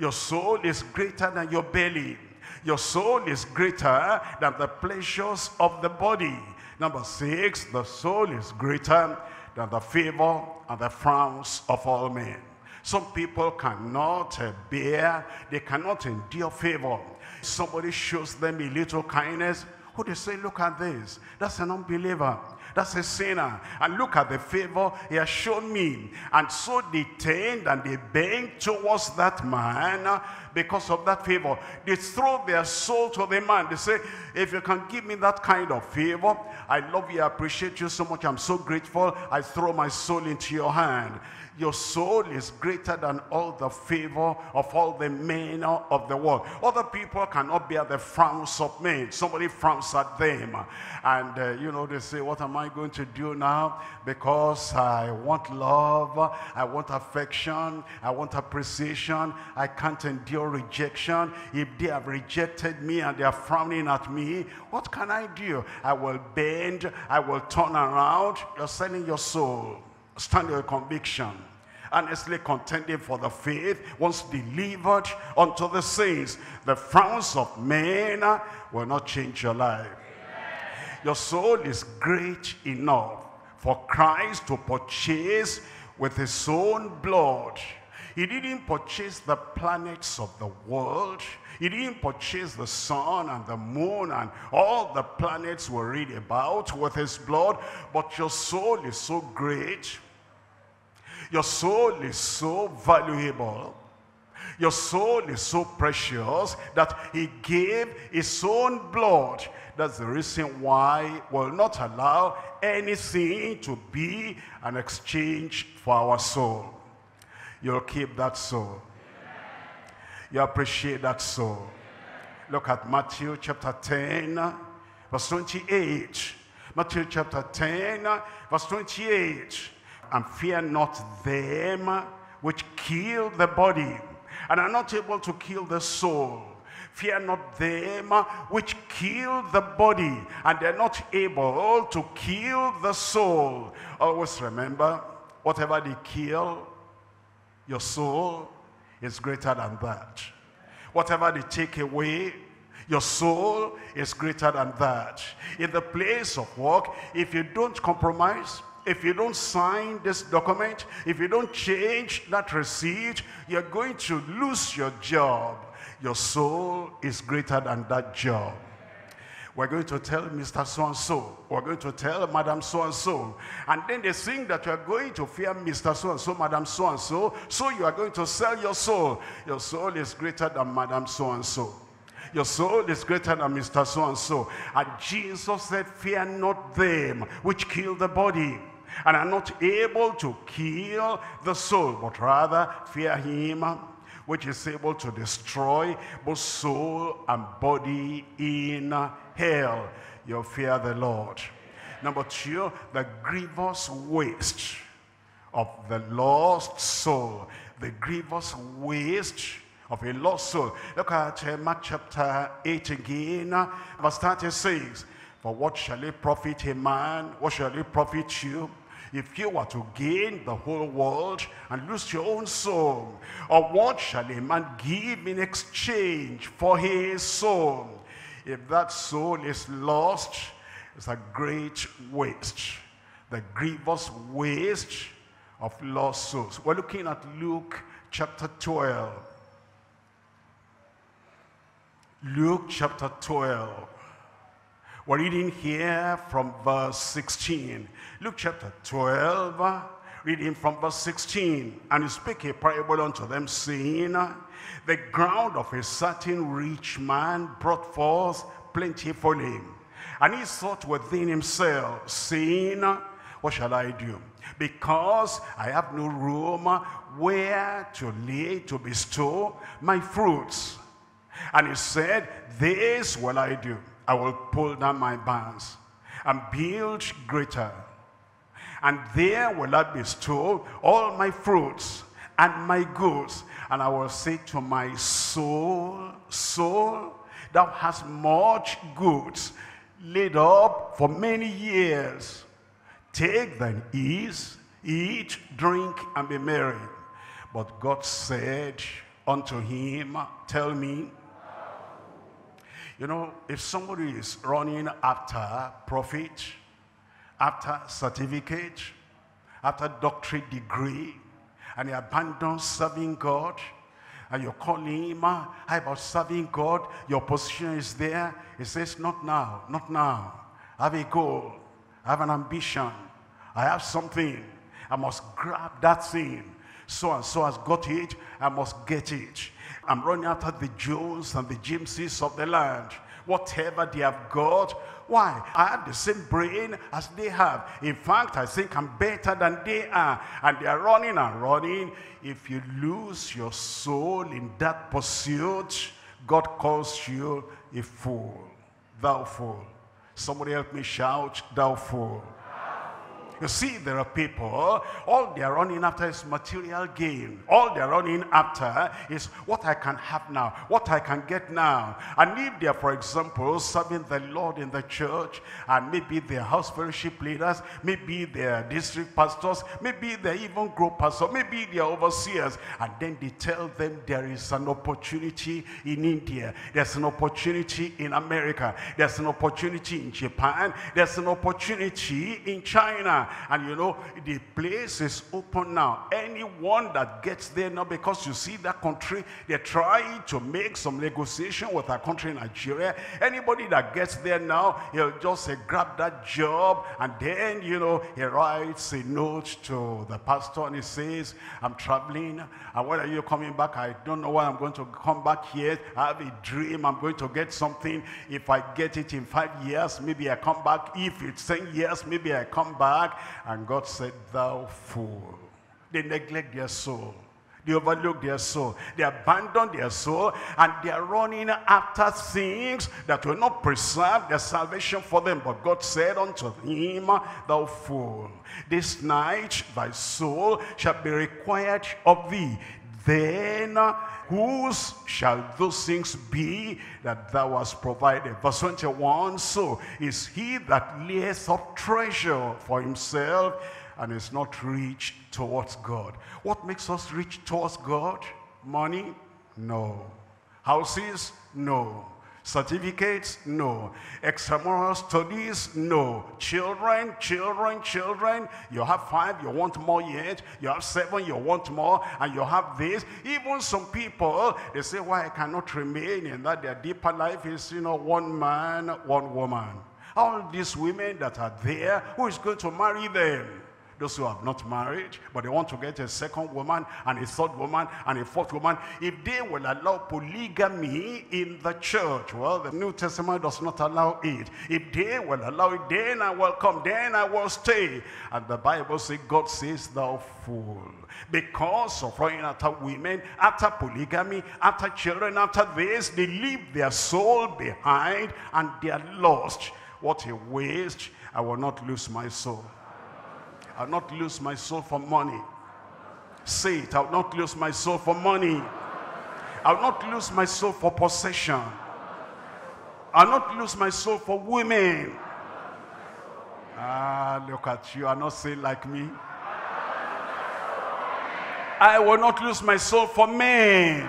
Your soul is greater than your belly. Your soul is greater than the pleasures of the body. Number six, the soul is greater than the favor and the frowns of all men. Some people cannot uh, bear, they cannot endure favor somebody shows them a little kindness, who they say, look at this. That's an unbeliever. That's a sinner. And look at the favor he has shown me. And so they tend and they bend towards that man uh, because of that favor. They throw their soul to the man. They say, if you can give me that kind of favor, I love you, I appreciate you so much. I'm so grateful. I throw my soul into your hand your soul is greater than all the favor of all the men of the world. Other people cannot bear the frowns of men. Somebody frowns at them. And, uh, you know, they say, what am I going to do now? Because I want love, I want affection, I want appreciation. I can't endure rejection. If they have rejected me and they are frowning at me, what can I do? I will bend, I will turn around. You're selling your soul stand your conviction. Earnestly contending for the faith once delivered unto the saints the frowns of men will not change your life. Your soul is great enough for Christ to purchase with his own blood. He didn't purchase the planets of the world. He didn't purchase the sun and the moon and all the planets we read about with his blood. But your soul is so great your soul is so valuable. Your soul is so precious that he gave his own blood. That's the reason why we'll not allow anything to be an exchange for our soul. You'll keep that soul. You appreciate that soul. Look at Matthew chapter 10, verse 28. Matthew chapter 10, verse 28 and fear not them which kill the body and are not able to kill the soul. Fear not them which kill the body and they're not able to kill the soul. Always remember, whatever they kill, your soul is greater than that. Whatever they take away, your soul is greater than that. In the place of work, if you don't compromise, if you don't sign this document, if you don't change that receipt, you're going to lose your job. Your soul is greater than that job. We're going to tell Mr. So-and-so. We're going to tell Madam So-and-so. And then they think that you're going to fear Mr. So-and-so, Madam So-and-so. So you are going to sell your soul. Your soul is greater than Madam So-and-so. Your soul is greater than Mr. So-and-so. And Jesus said, fear not them which kill the body and are not able to kill the soul, but rather fear him which is able to destroy both soul and body in hell. You fear the Lord. Number two, the grievous waste of the lost soul. The grievous waste of a lost soul. Look at uh, Mark chapter 8 again, verse 36. For what shall it profit a man? What shall it profit you? If you were to gain the whole world and lose your own soul, or what shall a man give in exchange for his soul? If that soul is lost, it's a great waste. The grievous waste of lost souls. We're looking at Luke chapter 12. Luke chapter 12. We're reading here from verse 16. Luke chapter 12, reading from verse 16. And he spake a parable unto them, saying, The ground of a certain rich man brought forth plentifully. And he thought within himself, saying, What shall I do? Because I have no room where to lay, to bestow my fruits. And he said, This will I do. I will pull down my barns and build greater. And there will I bestow all my fruits and my goods. And I will say to my soul, soul, thou hast much goods laid up for many years. Take thine ease, eat, drink, and be merry. But God said unto him, Tell me, you know, if somebody is running after profit, after certificate, after doctorate degree, and he abandons serving God, and you're calling him, ah, how about serving God? Your position is there. He says, not now, not now. I have a goal. I have an ambition. I have something. I must grab that thing. So and so has got it. I must get it. I'm running after the Jones and the Jameses of the land. Whatever they have got, why? I have the same brain as they have. In fact, I think I'm better than they are. And they are running and running. If you lose your soul in that pursuit, God calls you a fool. Thou fool. Somebody help me shout, thou fool. You see, there are people, all they're running after is material gain. All they're running after is what I can have now, what I can get now. And if they're, for example, serving the Lord in the church, and maybe they're house fellowship leaders, maybe they're district pastors, maybe they're even group pastors, maybe they're overseers, and then they tell them there is an opportunity in India, there's an opportunity in America, there's an opportunity in Japan, there's an opportunity in China, and you know, the place is open now. Anyone that gets there now, because you see that country, they're trying to make some negotiation with our country, in Nigeria. Anybody that gets there now, he'll just uh, grab that job. And then, you know, he writes a note to the pastor and he says, I'm traveling. And when are you coming back? I don't know when I'm going to come back yet. I have a dream. I'm going to get something. If I get it in five years, maybe I come back. If it's 10 years, maybe I come back. And God said, thou fool. They neglect their soul. They overlook their soul. They abandon their soul and they are running after things that will not preserve their salvation for them. But God said unto him, Thou fool, this night thy soul shall be required of thee. Then uh, whose shall those things be that thou hast provided? Verse 21, so is he that layeth up treasure for himself and is not rich towards God. What makes us rich towards God? Money? No. Houses? No. Certificates? No. Extramural studies? No. Children, children, children. You have five, you want more yet. You have seven, you want more. And you have this. Even some people, they say, why I cannot remain in that. Their Deeper Life is, you know, one man, one woman. All these women that are there, who is going to marry them? Those who have not married, but they want to get a second woman and a third woman and a fourth woman, if they will allow polygamy in the church, well, the New Testament does not allow it. If they will allow it, then I will come, then I will stay. And the Bible says, God says, thou fool. Because of running after women, after polygamy, after children, after this, they leave their soul behind and they are lost. What a waste. I will not lose my soul. I'll not lose my soul for money. Say it, I'll not lose my soul for money. I'll not lose my soul for possession. I'll not lose my soul for women. Ah, look at you. are not saying like me. I will not lose my soul for men.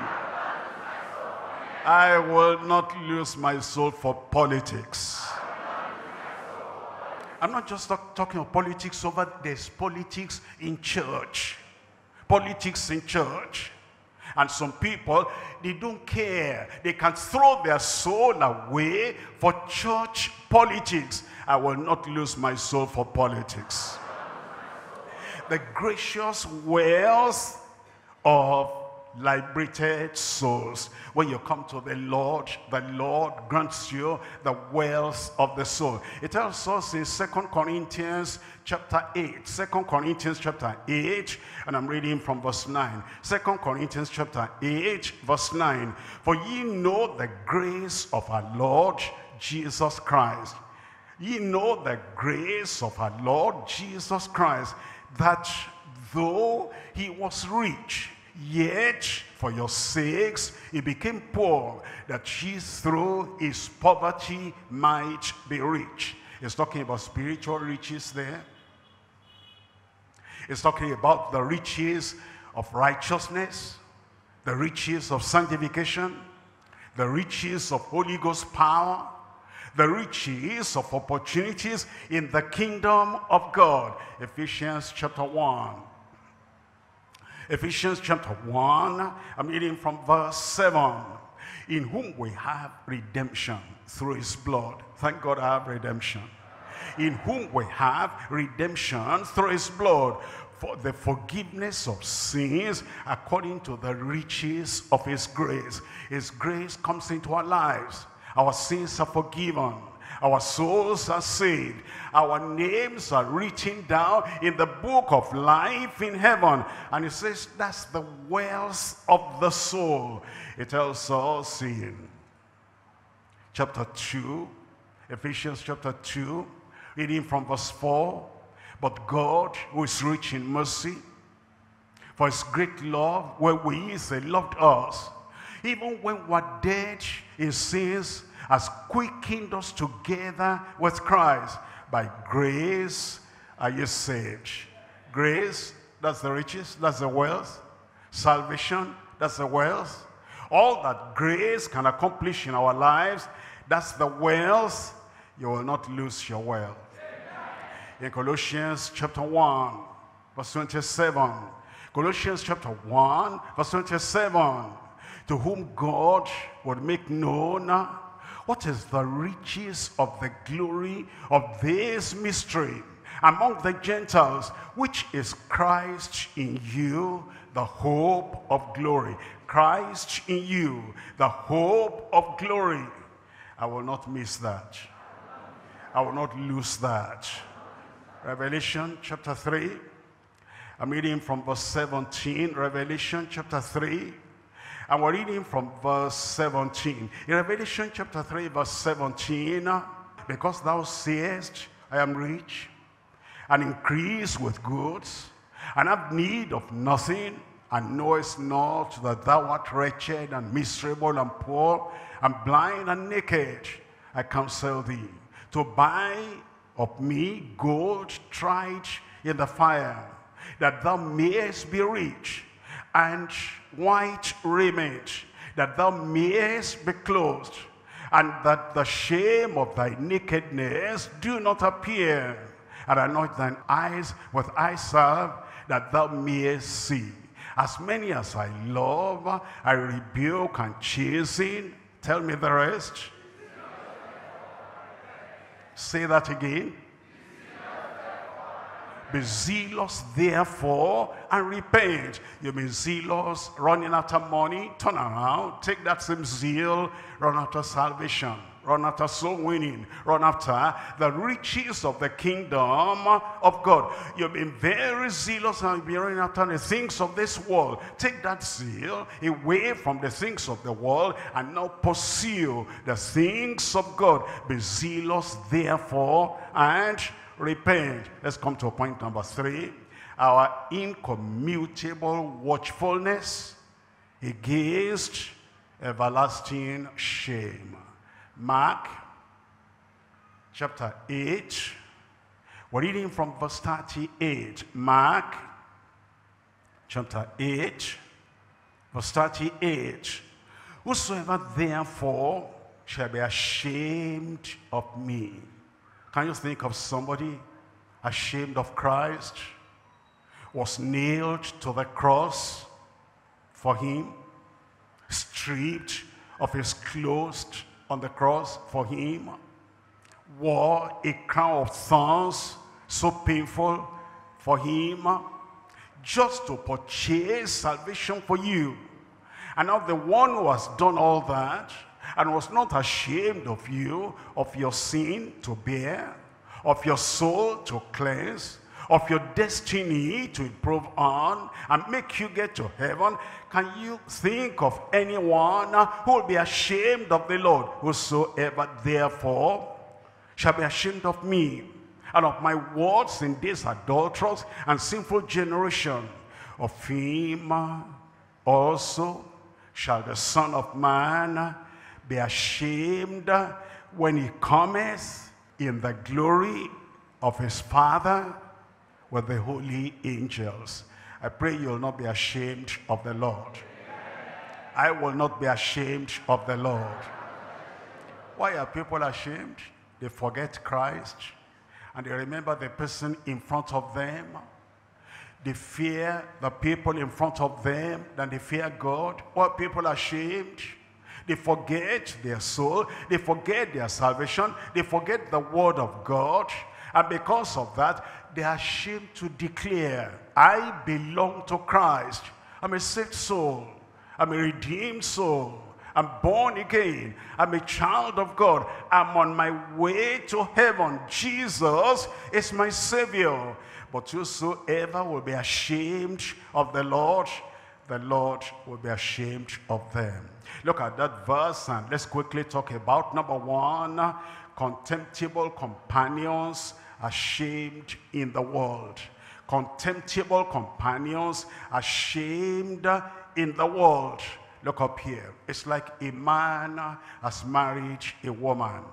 I will not lose my soul for politics. I'm not just talk, talking of politics over, there's politics in church. Politics in church. And some people, they don't care. They can throw their soul away for church politics. I will not lose my soul for politics. The gracious wealth of liberated souls. When you come to the Lord, the Lord grants you the wealth of the soul. It tells us in Second Corinthians chapter 8. 2 Corinthians chapter 8, and I'm reading from verse 9. 2 Corinthians chapter 8, verse 9. For ye know the grace of our Lord Jesus Christ. Ye know the grace of our Lord Jesus Christ, that though he was rich, Yet, for your sakes, he became poor, that ye through his poverty might be rich. He's talking about spiritual riches there. He's talking about the riches of righteousness, the riches of sanctification, the riches of Holy Ghost power, the riches of opportunities in the kingdom of God. Ephesians chapter 1. Ephesians chapter 1, I'm reading from verse 7. In whom we have redemption through his blood. Thank God I have redemption. In whom we have redemption through his blood for the forgiveness of sins according to the riches of his grace. His grace comes into our lives. Our sins are forgiven. Our souls are saved. Our names are written down in the book of life in heaven. And it says that's the wealth of the soul. It tells us in chapter 2, Ephesians chapter 2, reading from verse 4. But God, who is rich in mercy, for his great love, wherewith he loved us, even when we're dead in sins, has quickened us together with Christ. By grace are you saved. Grace, that's the riches, that's the wealth. Salvation, that's the wealth. All that grace can accomplish in our lives, that's the wealth. You will not lose your wealth. In Colossians chapter 1, verse 27. Colossians chapter 1, verse 27. To whom God would make known what is the riches of the glory of this mystery among the Gentiles, which is Christ in you, the hope of glory. Christ in you, the hope of glory. I will not miss that. I will not lose that. Revelation chapter 3. I'm reading from verse 17. Revelation chapter 3 and we're reading from verse 17. In Revelation chapter 3, verse 17, because thou sayest, I am rich, and increase with goods, and have need of nothing, and knowest not that thou art wretched and miserable and poor and blind and naked. I counsel thee to buy of me gold tried in the fire, that thou mayest be rich, and white raiment, that thou mayest be clothed, and that the shame of thy nakedness do not appear, and anoint thine eyes with eye salve, that thou mayest see. As many as I love, I rebuke and chasten. Tell me the rest. Say that again. Be zealous therefore and repent. You be zealous, running after money, turn around, take that same zeal, run after salvation run after soul winning, run after the riches of the kingdom of God. You've been very zealous and you've been running after the things of this world. Take that zeal away from the things of the world and now pursue the things of God. Be zealous therefore and repent. Let's come to point number three. Our incommutable watchfulness against everlasting shame. Mark chapter 8. We're reading from verse 38. Mark chapter 8, verse 38. Whosoever therefore shall be ashamed of me. Can you think of somebody ashamed of Christ? Was nailed to the cross for him, stripped of his clothes, on the cross for him, wore a crown of thorns so painful for him, just to purchase salvation for you. And now the one who has done all that and was not ashamed of you, of your sin to bear, of your soul to cleanse, of your destiny to improve on and make you get to heaven, can you think of anyone who will be ashamed of the Lord? Whosoever therefore shall be ashamed of me and of my words in this adulterous and sinful generation, of him also shall the Son of Man be ashamed when he cometh in the glory of his Father with the holy angels. I pray you'll not be ashamed of the Lord. I will not be ashamed of the Lord. Why are people ashamed? They forget Christ and they remember the person in front of them. They fear the people in front of them than they fear God. Why people ashamed? They forget their soul. They forget their salvation. They forget the word of God. And because of that, they are ashamed to declare, I belong to Christ. I'm a saved soul. I'm a redeemed soul. I'm born again. I'm a child of God. I'm on my way to heaven. Jesus is my Savior. But whosoever will be ashamed of the Lord, the Lord will be ashamed of them. Look at that verse and let's quickly talk about number one, contemptible companions ashamed in the world. Contemptible companions ashamed in the world. Look up here. It's like a man has married a woman.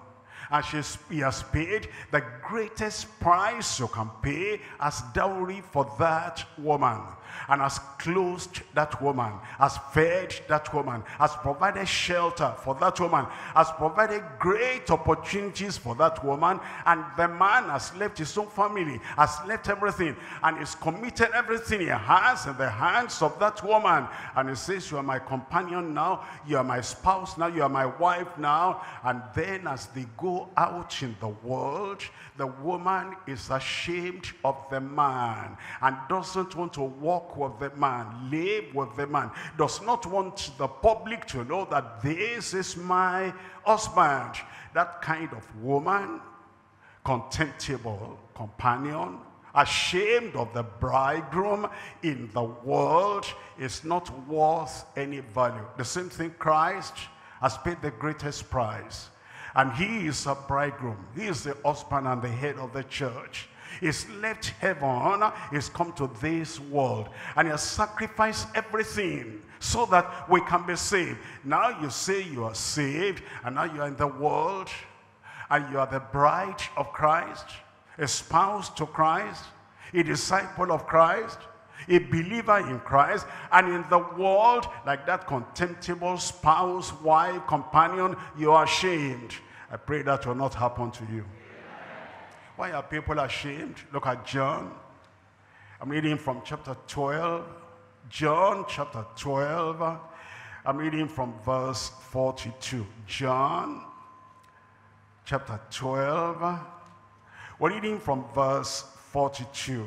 And she's, he has paid the greatest price you can pay as dowry for that woman and has clothed that woman, has fed that woman, has provided shelter for that woman, has provided great opportunities for that woman, and the man has left his own family, has left everything, and is committed everything he has in the hands of that woman. And he says, you are my companion now, you are my spouse now, you are my wife now. And then as they go out in the world, the woman is ashamed of the man and doesn't want to walk with the man, live with the man, does not want the public to know that this is my husband. That kind of woman, contemptible companion, ashamed of the bridegroom in the world is not worth any value. The same thing Christ has paid the greatest price. And he is a bridegroom. He is the husband and the head of the church. He's left heaven, he's come to this world, and he has sacrificed everything so that we can be saved. Now you say you are saved, and now you are in the world, and you are the bride of Christ, a spouse to Christ, a disciple of Christ, a believer in Christ, and in the world, like that contemptible spouse, wife, companion, you are ashamed. I pray that will not happen to you. Why are people ashamed? Look at John. I'm reading from chapter 12. John chapter 12. I'm reading from verse 42. John chapter 12. We're reading from verse 42.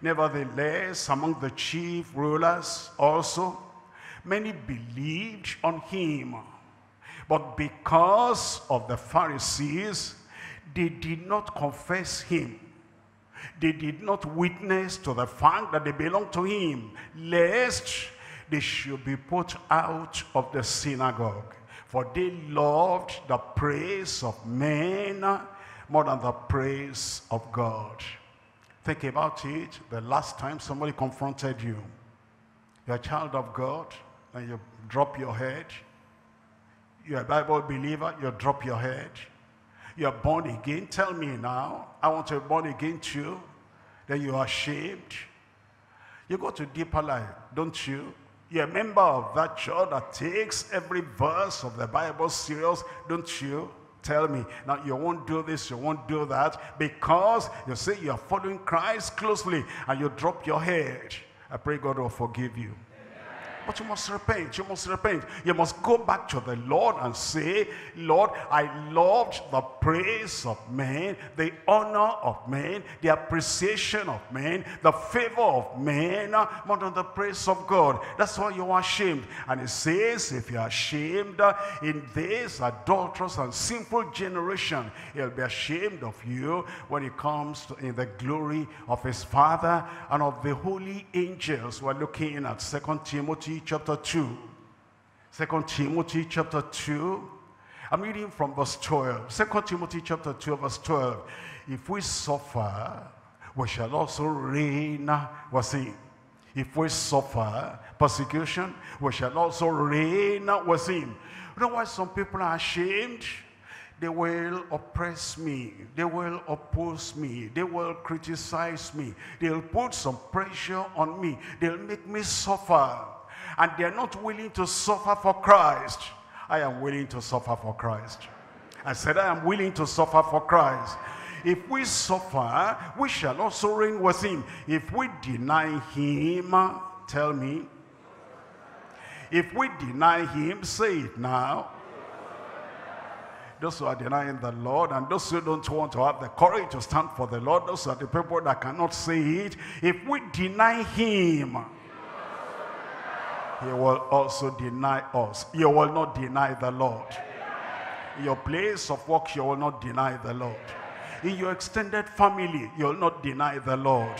Nevertheless, among the chief rulers also, many believed on him. But because of the Pharisees, they did not confess him. They did not witness to the fact that they belong to him, lest they should be put out of the synagogue. For they loved the praise of men more than the praise of God. Think about it. The last time somebody confronted you, you're a child of God, and you drop your head. You're a Bible believer, you drop your head. You're born again. Tell me now, I want to be born again too. Then you are ashamed. You go to Deeper Life, don't you? You're a member of that church that takes every verse of the Bible serious, don't you? Tell me. Now, you won't do this, you won't do that, because you say you're following Christ closely, and you drop your head. I pray God will forgive you. But you must repent. You must repent. You must go back to the Lord and say, Lord, I loved the praise of men, the honor of men, the appreciation of men, the favor of men, more than the praise of God. That's why you are ashamed. And it says, if you are ashamed in this adulterous and sinful generation, he'll be ashamed of you when he comes to, in the glory of his Father and of the holy angels. We're looking at Second Timothy chapter 2. 2 Timothy chapter 2. I'm reading from verse 12. 2 Timothy chapter 2 verse 12. If we suffer, we shall also reign with him. If we suffer persecution, we shall also reign with him. You know why some people are ashamed? They will oppress me. They will oppose me. They will criticize me. They'll put some pressure on me. They'll make me suffer and they're not willing to suffer for Christ. I am willing to suffer for Christ. I said, I am willing to suffer for Christ. If we suffer, we shall also reign with him. If we deny him, tell me. If we deny him, say it now. Those who are denying the Lord and those who don't want to have the courage to stand for the Lord, those are the people that cannot say it. If we deny him, he will also deny us. You will not deny the Lord. In your place of work, you will not deny the Lord. In your extended family, you will not deny the Lord.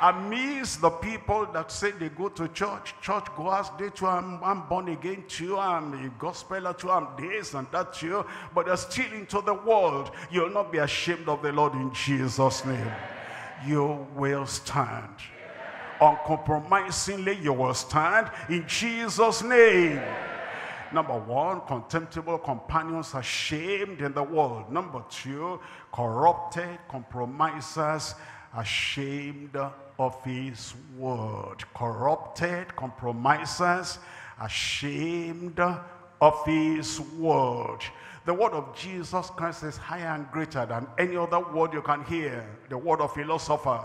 Amidst the people that say they go to church, church goers, they too, I'm, I'm born again too, I'm a gospeler too, I'm this and that too, but they're still into the world. You'll not be ashamed of the Lord in Jesus' name. You will stand uncompromisingly you will stand in Jesus' name. Number one, contemptible companions ashamed in the world. Number two, corrupted compromisers ashamed of his word. Corrupted compromisers ashamed of his word. The word of Jesus Christ is higher and greater than any other word you can hear. The word of philosopher,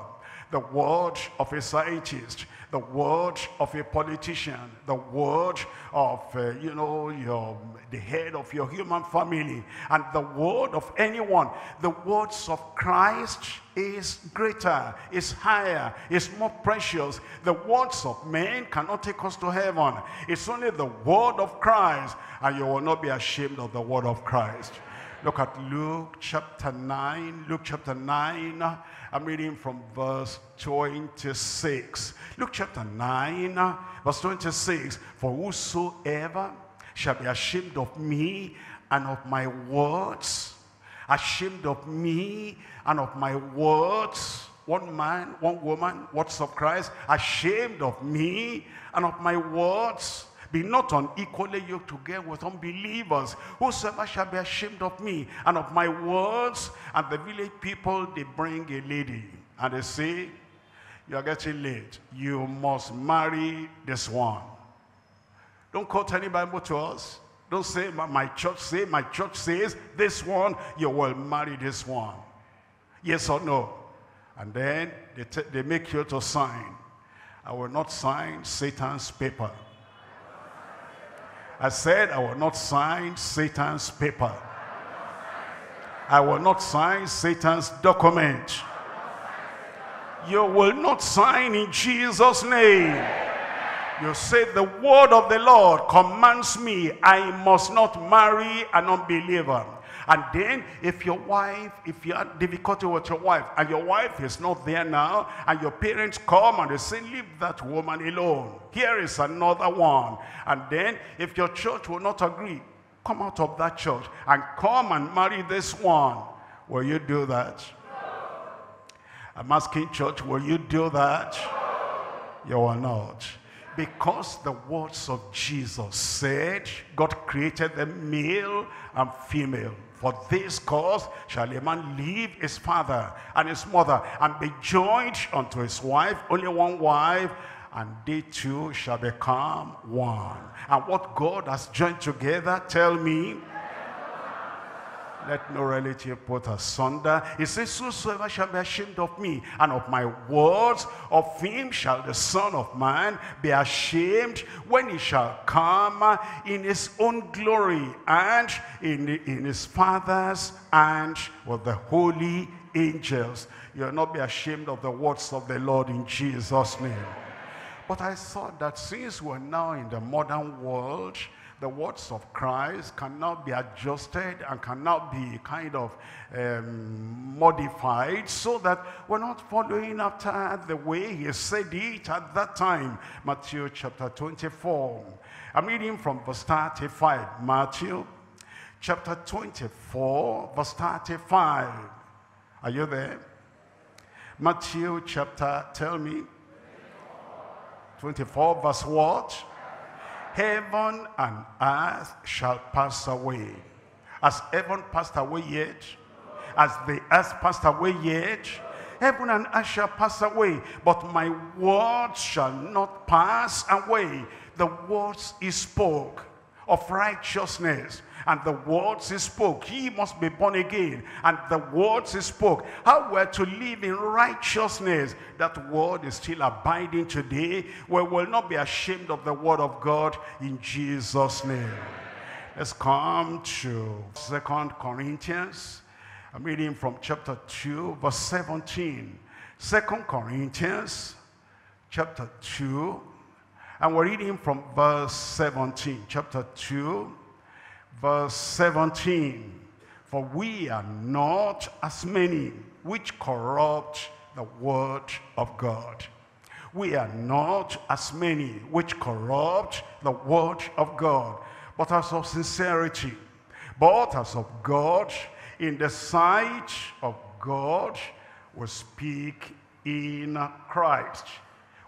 the word of a scientist, the word of a politician, the word of, uh, you know, your, the head of your human family, and the word of anyone. The words of Christ is greater, is higher, is more precious. The words of men cannot take us to heaven. It's only the word of Christ, and you will not be ashamed of the word of Christ. Look at Luke chapter 9. Luke chapter 9 I'm reading from verse 26. Luke chapter 9, uh, verse 26. For whosoever shall be ashamed of me and of my words, ashamed of me and of my words, one man, one woman, words of Christ, ashamed of me and of my words, be not unequally yoked together with unbelievers. Whosoever shall be ashamed of me and of my words, and the village people, they bring a lady. And they say, you are getting late. You must marry this one. Don't quote any Bible to us. Don't say, my church say, my church says, this one, you will marry this one. Yes or no? And then they, they make you to sign. I will not sign Satan's paper. I said I will not sign Satan's paper. I will not sign Satan's document. You will not sign in Jesus' name. You say, the word of the Lord commands me, I must not marry an unbeliever. And then if your wife, if you have difficulty with your wife, and your wife is not there now, and your parents come and they say, leave that woman alone. Here is another one. And then if your church will not agree, come out of that church and come and marry this one. Will you do that? I'm asking church, will you do that? You will not. Because the words of Jesus said, God created them male and female. For this cause shall a man leave his father and his mother and be joined unto his wife, only one wife, and they two shall become one. And what God has joined together, tell me, let no relative put asunder. He says, Whosoever shall be ashamed of me and of my words, of him shall the Son of Man be ashamed when he shall come in his own glory and in, in his Father's and with the holy angels. You'll not be ashamed of the words of the Lord in Jesus' name. But I thought that since we're now in the modern world, the words of Christ cannot be adjusted and cannot be kind of um, modified so that we're not following after the way he said it at that time. Matthew chapter 24. I'm reading from verse 35. Matthew chapter 24, verse 35. Are you there? Matthew chapter, tell me. 24 verse what? Heaven and earth shall pass away. Has heaven passed away yet? Has the earth passed away yet? Heaven and earth shall pass away, but my words shall not pass away. The words he spoke of righteousness, and the words he spoke. He must be born again. And the words he spoke. How we're to live in righteousness. That word is still abiding today. We will not be ashamed of the word of God in Jesus' name. Let's come to Second Corinthians. I'm reading from chapter 2, verse 17. Second Corinthians, chapter 2. And we're reading from verse 17. Chapter 2, verse 17. For we are not as many which corrupt the word of God. We are not as many which corrupt the word of God, but as of sincerity, but as of God, in the sight of God, we speak in Christ.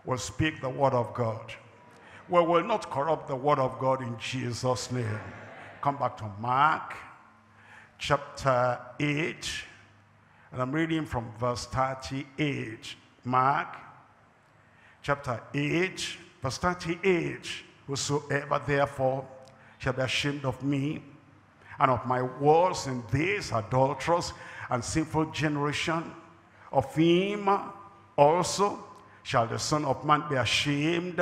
We speak the word of God. We will not corrupt the word of God in Jesus' name come back to Mark chapter 8. And I'm reading from verse 38. Mark chapter 8, verse 38. Whosoever therefore shall be ashamed of me and of my words in this adulterous and sinful generation, of him also shall the Son of Man be ashamed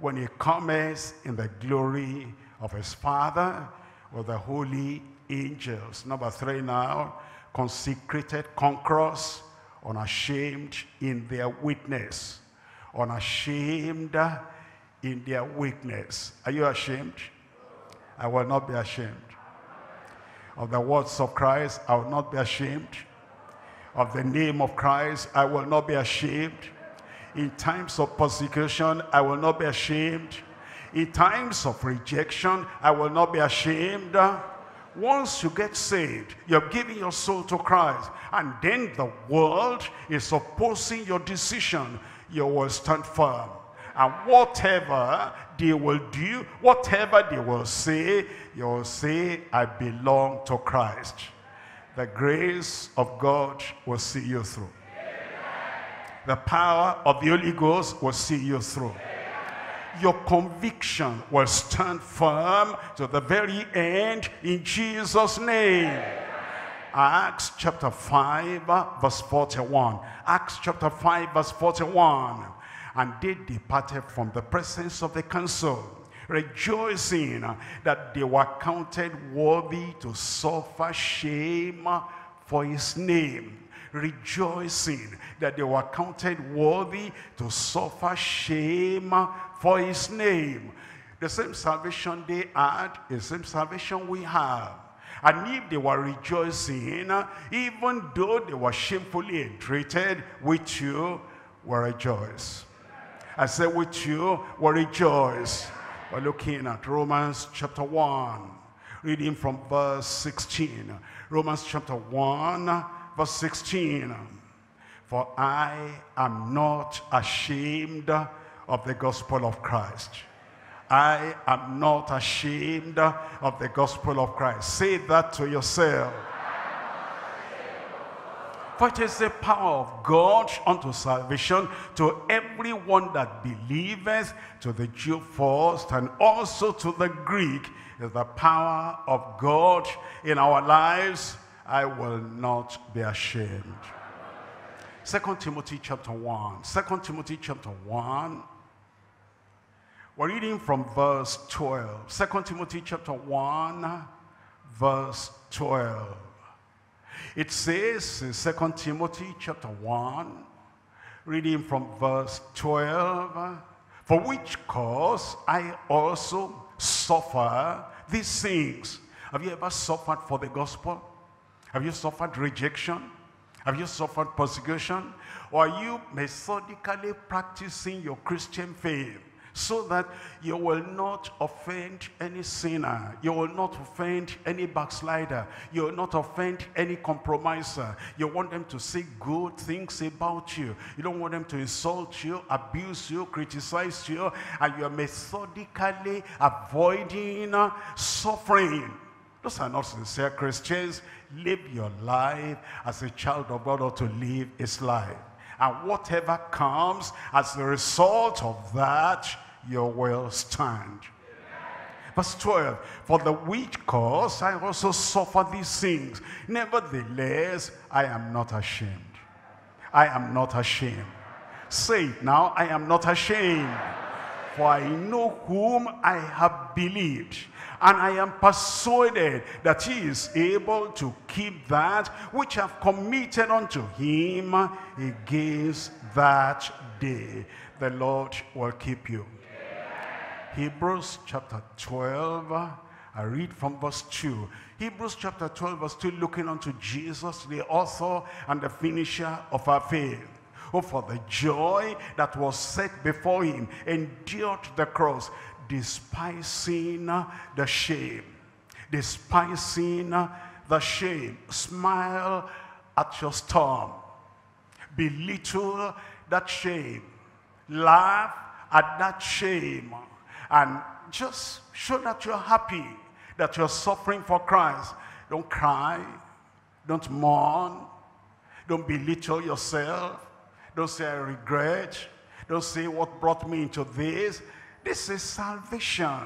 when he cometh in the glory of his Father with the holy angels. Number three now, consecrated conquerors, unashamed in their witness. Unashamed in their witness. Are you ashamed? I will not be ashamed. Of the words of Christ, I will not be ashamed. Of the name of Christ, I will not be ashamed. In times of persecution, I will not be ashamed in times of rejection, I will not be ashamed. Once you get saved, you're giving your soul to Christ. And then the world is opposing your decision. You will stand firm. And whatever they will do, whatever they will say, you will say, I belong to Christ. The grace of God will see you through. The power of the Holy Ghost will see you through your conviction will stand firm to the very end in Jesus' name. Acts chapter 5 verse 41. Acts chapter 5 verse 41. And they departed from the presence of the council, rejoicing that they were counted worthy to suffer shame for his name. rejoicing that they were counted worthy to suffer shame for his name. The same salvation they had, the same salvation we have. And if they were rejoicing, even though they were shamefully treated, with you will rejoice. I said with you will rejoice. We're looking at Romans chapter 1, reading from verse 16. Romans chapter 1, verse 16. For I am not ashamed of the gospel of Christ. I am not ashamed of the gospel of Christ. Say that to yourself. For it is the power of God unto salvation to everyone that believeth, to the Jew first, and also to the Greek, is the power of God in our lives. I will not be ashamed. Second Timothy chapter 1. Second Timothy chapter 1. We're reading from verse 12. Second Timothy chapter 1, verse 12. It says in 2 Timothy chapter 1, reading from verse 12, For which cause I also suffer these things. Have you ever suffered for the gospel? Have you suffered rejection? Have you suffered persecution? Or are you methodically practicing your Christian faith? So that you will not offend any sinner. You will not offend any backslider. You will not offend any compromiser. You want them to say good things about you. You don't want them to insult you, abuse you, criticize you, and you are methodically avoiding uh, suffering. Those are not sincere Christians. Live your life as a child of God or to live his life. And whatever comes as a result of that, you will stand. Verse 12, for the which cause I also suffer these things. Nevertheless, I am not ashamed. I am not ashamed. Say it now, I am not ashamed. For I know whom I have believed. And I am persuaded that he is able to keep that which I've committed unto him against that day. The Lord will keep you. Hebrews chapter 12, I read from verse 2. Hebrews chapter 12, verse 2, looking unto Jesus, the author and the finisher of our faith who for the joy that was set before him endured the cross, despising the shame. Despising the shame. Smile at your storm. Belittle that shame. Laugh at that shame. And just show that you're happy, that you're suffering for Christ. Don't cry. Don't mourn. Don't belittle yourself. Don't say, I regret. Don't say, what brought me into this? This is salvation.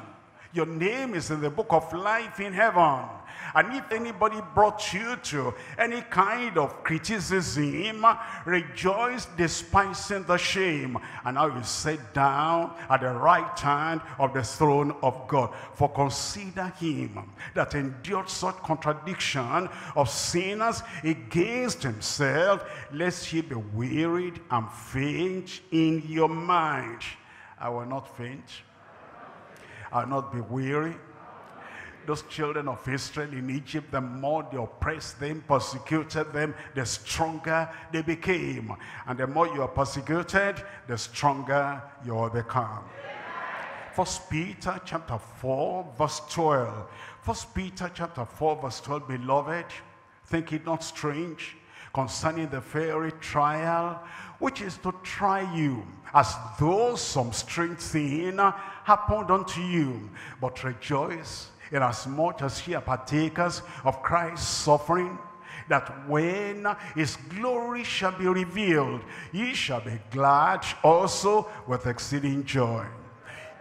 Your name is in the book of life in heaven. And if anybody brought you to any kind of criticism, rejoice despising the shame. And now you sit down at the right hand of the throne of God. For consider him that endured such contradiction of sinners against himself, lest he be wearied and faint in your mind. I will not faint. I will not be weary those children of Israel in Egypt, the more they oppressed them, persecuted them, the stronger they became. And the more you are persecuted, the stronger you will become. First Peter chapter 4, verse 12. First Peter chapter 4, verse 12, beloved, think it not strange concerning the fiery trial, which is to try you, as though some strange thing happened unto you. But rejoice inasmuch as ye are partakers of Christ's suffering, that when his glory shall be revealed, ye shall be glad also with exceeding joy.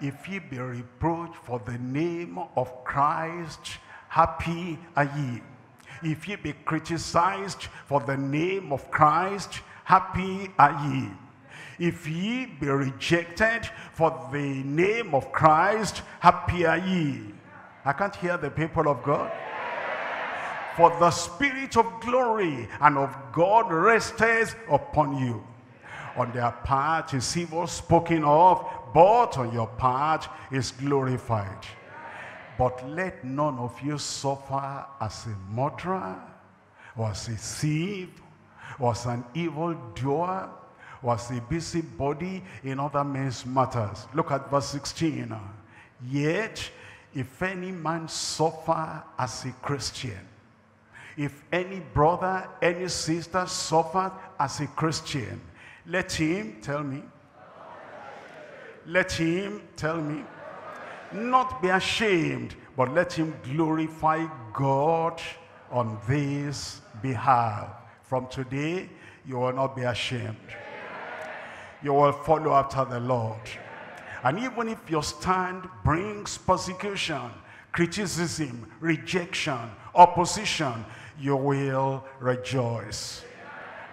If ye be reproached for the name of Christ, happy are ye. If ye be criticized for the name of Christ, happy are ye. If ye be rejected for the name of Christ, happy are ye. I can't hear the people of God. For the spirit of glory and of God resteth upon you. On their part is evil spoken of, but on your part is glorified. But let none of you suffer as a murderer, or as a thief, or as an evildoer, or as a busybody in other men's matters. Look at verse 16. Yet, if any man suffer as a Christian, if any brother, any sister suffer as a Christian, let him, tell me, let him, tell me, not be ashamed, but let him glorify God on this behalf. From today, you will not be ashamed. You will follow after the Lord. And even if your stand brings persecution, criticism, rejection, opposition, you will rejoice.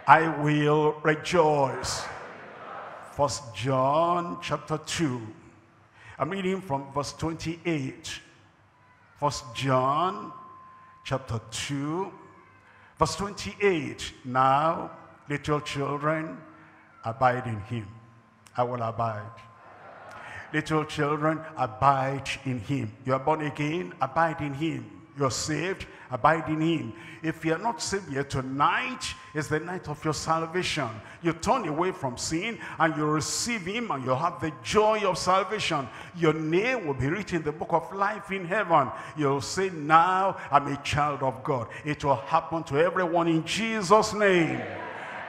I will rejoice. First John chapter 2. I'm reading from verse 28. First John chapter 2, verse 28. Now, little children, abide in him. I will abide. Little children, abide in him. You are born again, abide in him. You're saved, abide in him. If you're not saved yet, tonight is the night of your salvation. You turn away from sin and you receive him and you have the joy of salvation. Your name will be written in the book of life in heaven. You'll say, now I'm a child of God. It will happen to everyone in Jesus' name.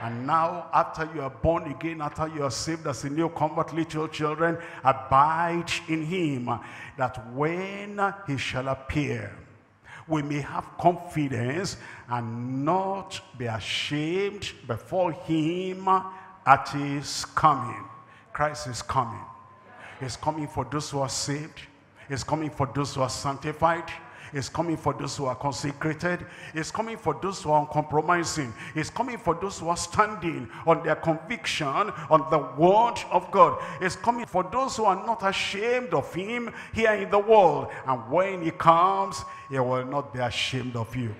And now, after you are born again, after you are saved as a new convert, little children, abide in him, that when he shall appear, we may have confidence and not be ashamed before him at his coming. Christ is coming. He's coming for those who are saved. He's coming for those who are sanctified. He's coming for those who are consecrated. He's coming for those who are uncompromising. He's coming for those who are standing on their conviction on the word of God. He's coming for those who are not ashamed of him here in the world. And when he comes, he will not be ashamed of you.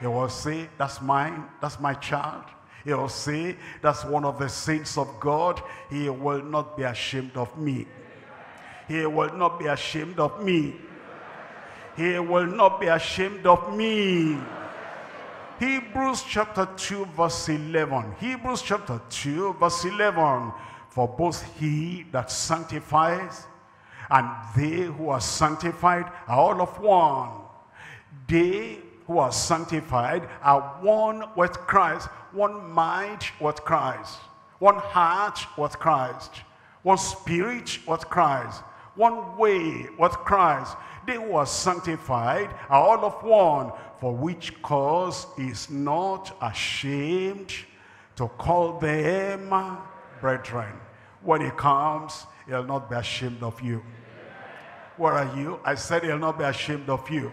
He will say, that's mine, that's my child. He will say, that's one of the saints of God. He will not be ashamed of me. He will not be ashamed of me. He will not be ashamed of me. Hebrews chapter 2 verse 11. Hebrews chapter 2 verse 11. For both he that sanctifies and they who are sanctified are all of one. They who are sanctified are one with Christ, one mind with Christ, one heart with Christ, one spirit with Christ, one way with Christ. They who are sanctified are all of one, for which cause is not ashamed to call them brethren. When he comes, he'll not be ashamed of you. Where are you? I said he'll not be ashamed of you.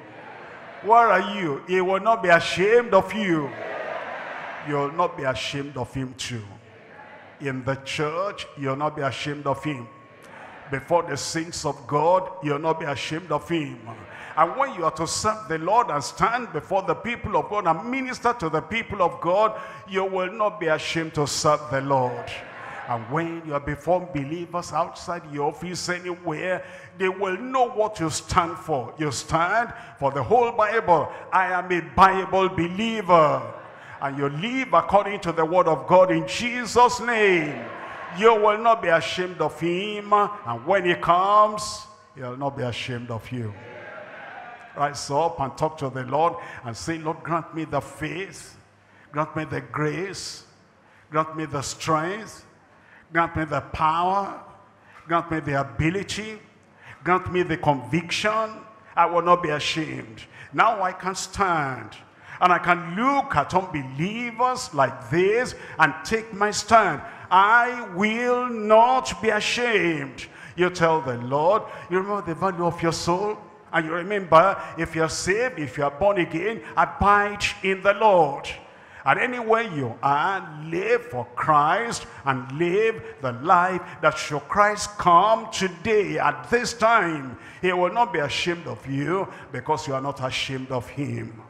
Where are you? He will not be ashamed of you. You'll not be ashamed of him too. In the church, you'll not be ashamed of him before the saints of God, you'll not be ashamed of him. And when you are to serve the Lord and stand before the people of God and minister to the people of God, you will not be ashamed to serve the Lord. And when you are before believers outside your office anywhere, they will know what you stand for. You stand for the whole Bible. I am a Bible believer. And you live according to the word of God in Jesus' name you will not be ashamed of him. And when he comes, he'll not be ashamed of you. Rise up and talk to the Lord and say, Lord, grant me the faith, grant me the grace, grant me the strength, grant me the power, grant me the ability, grant me the conviction. I will not be ashamed. Now I can stand and I can look at unbelievers like this and take my stand. I will not be ashamed. You tell the Lord, you remember the value of your soul? And you remember, if you're saved, if you're born again, abide in the Lord. And anywhere you are, live for Christ and live the life that should Christ come today at this time. He will not be ashamed of you because you are not ashamed of him.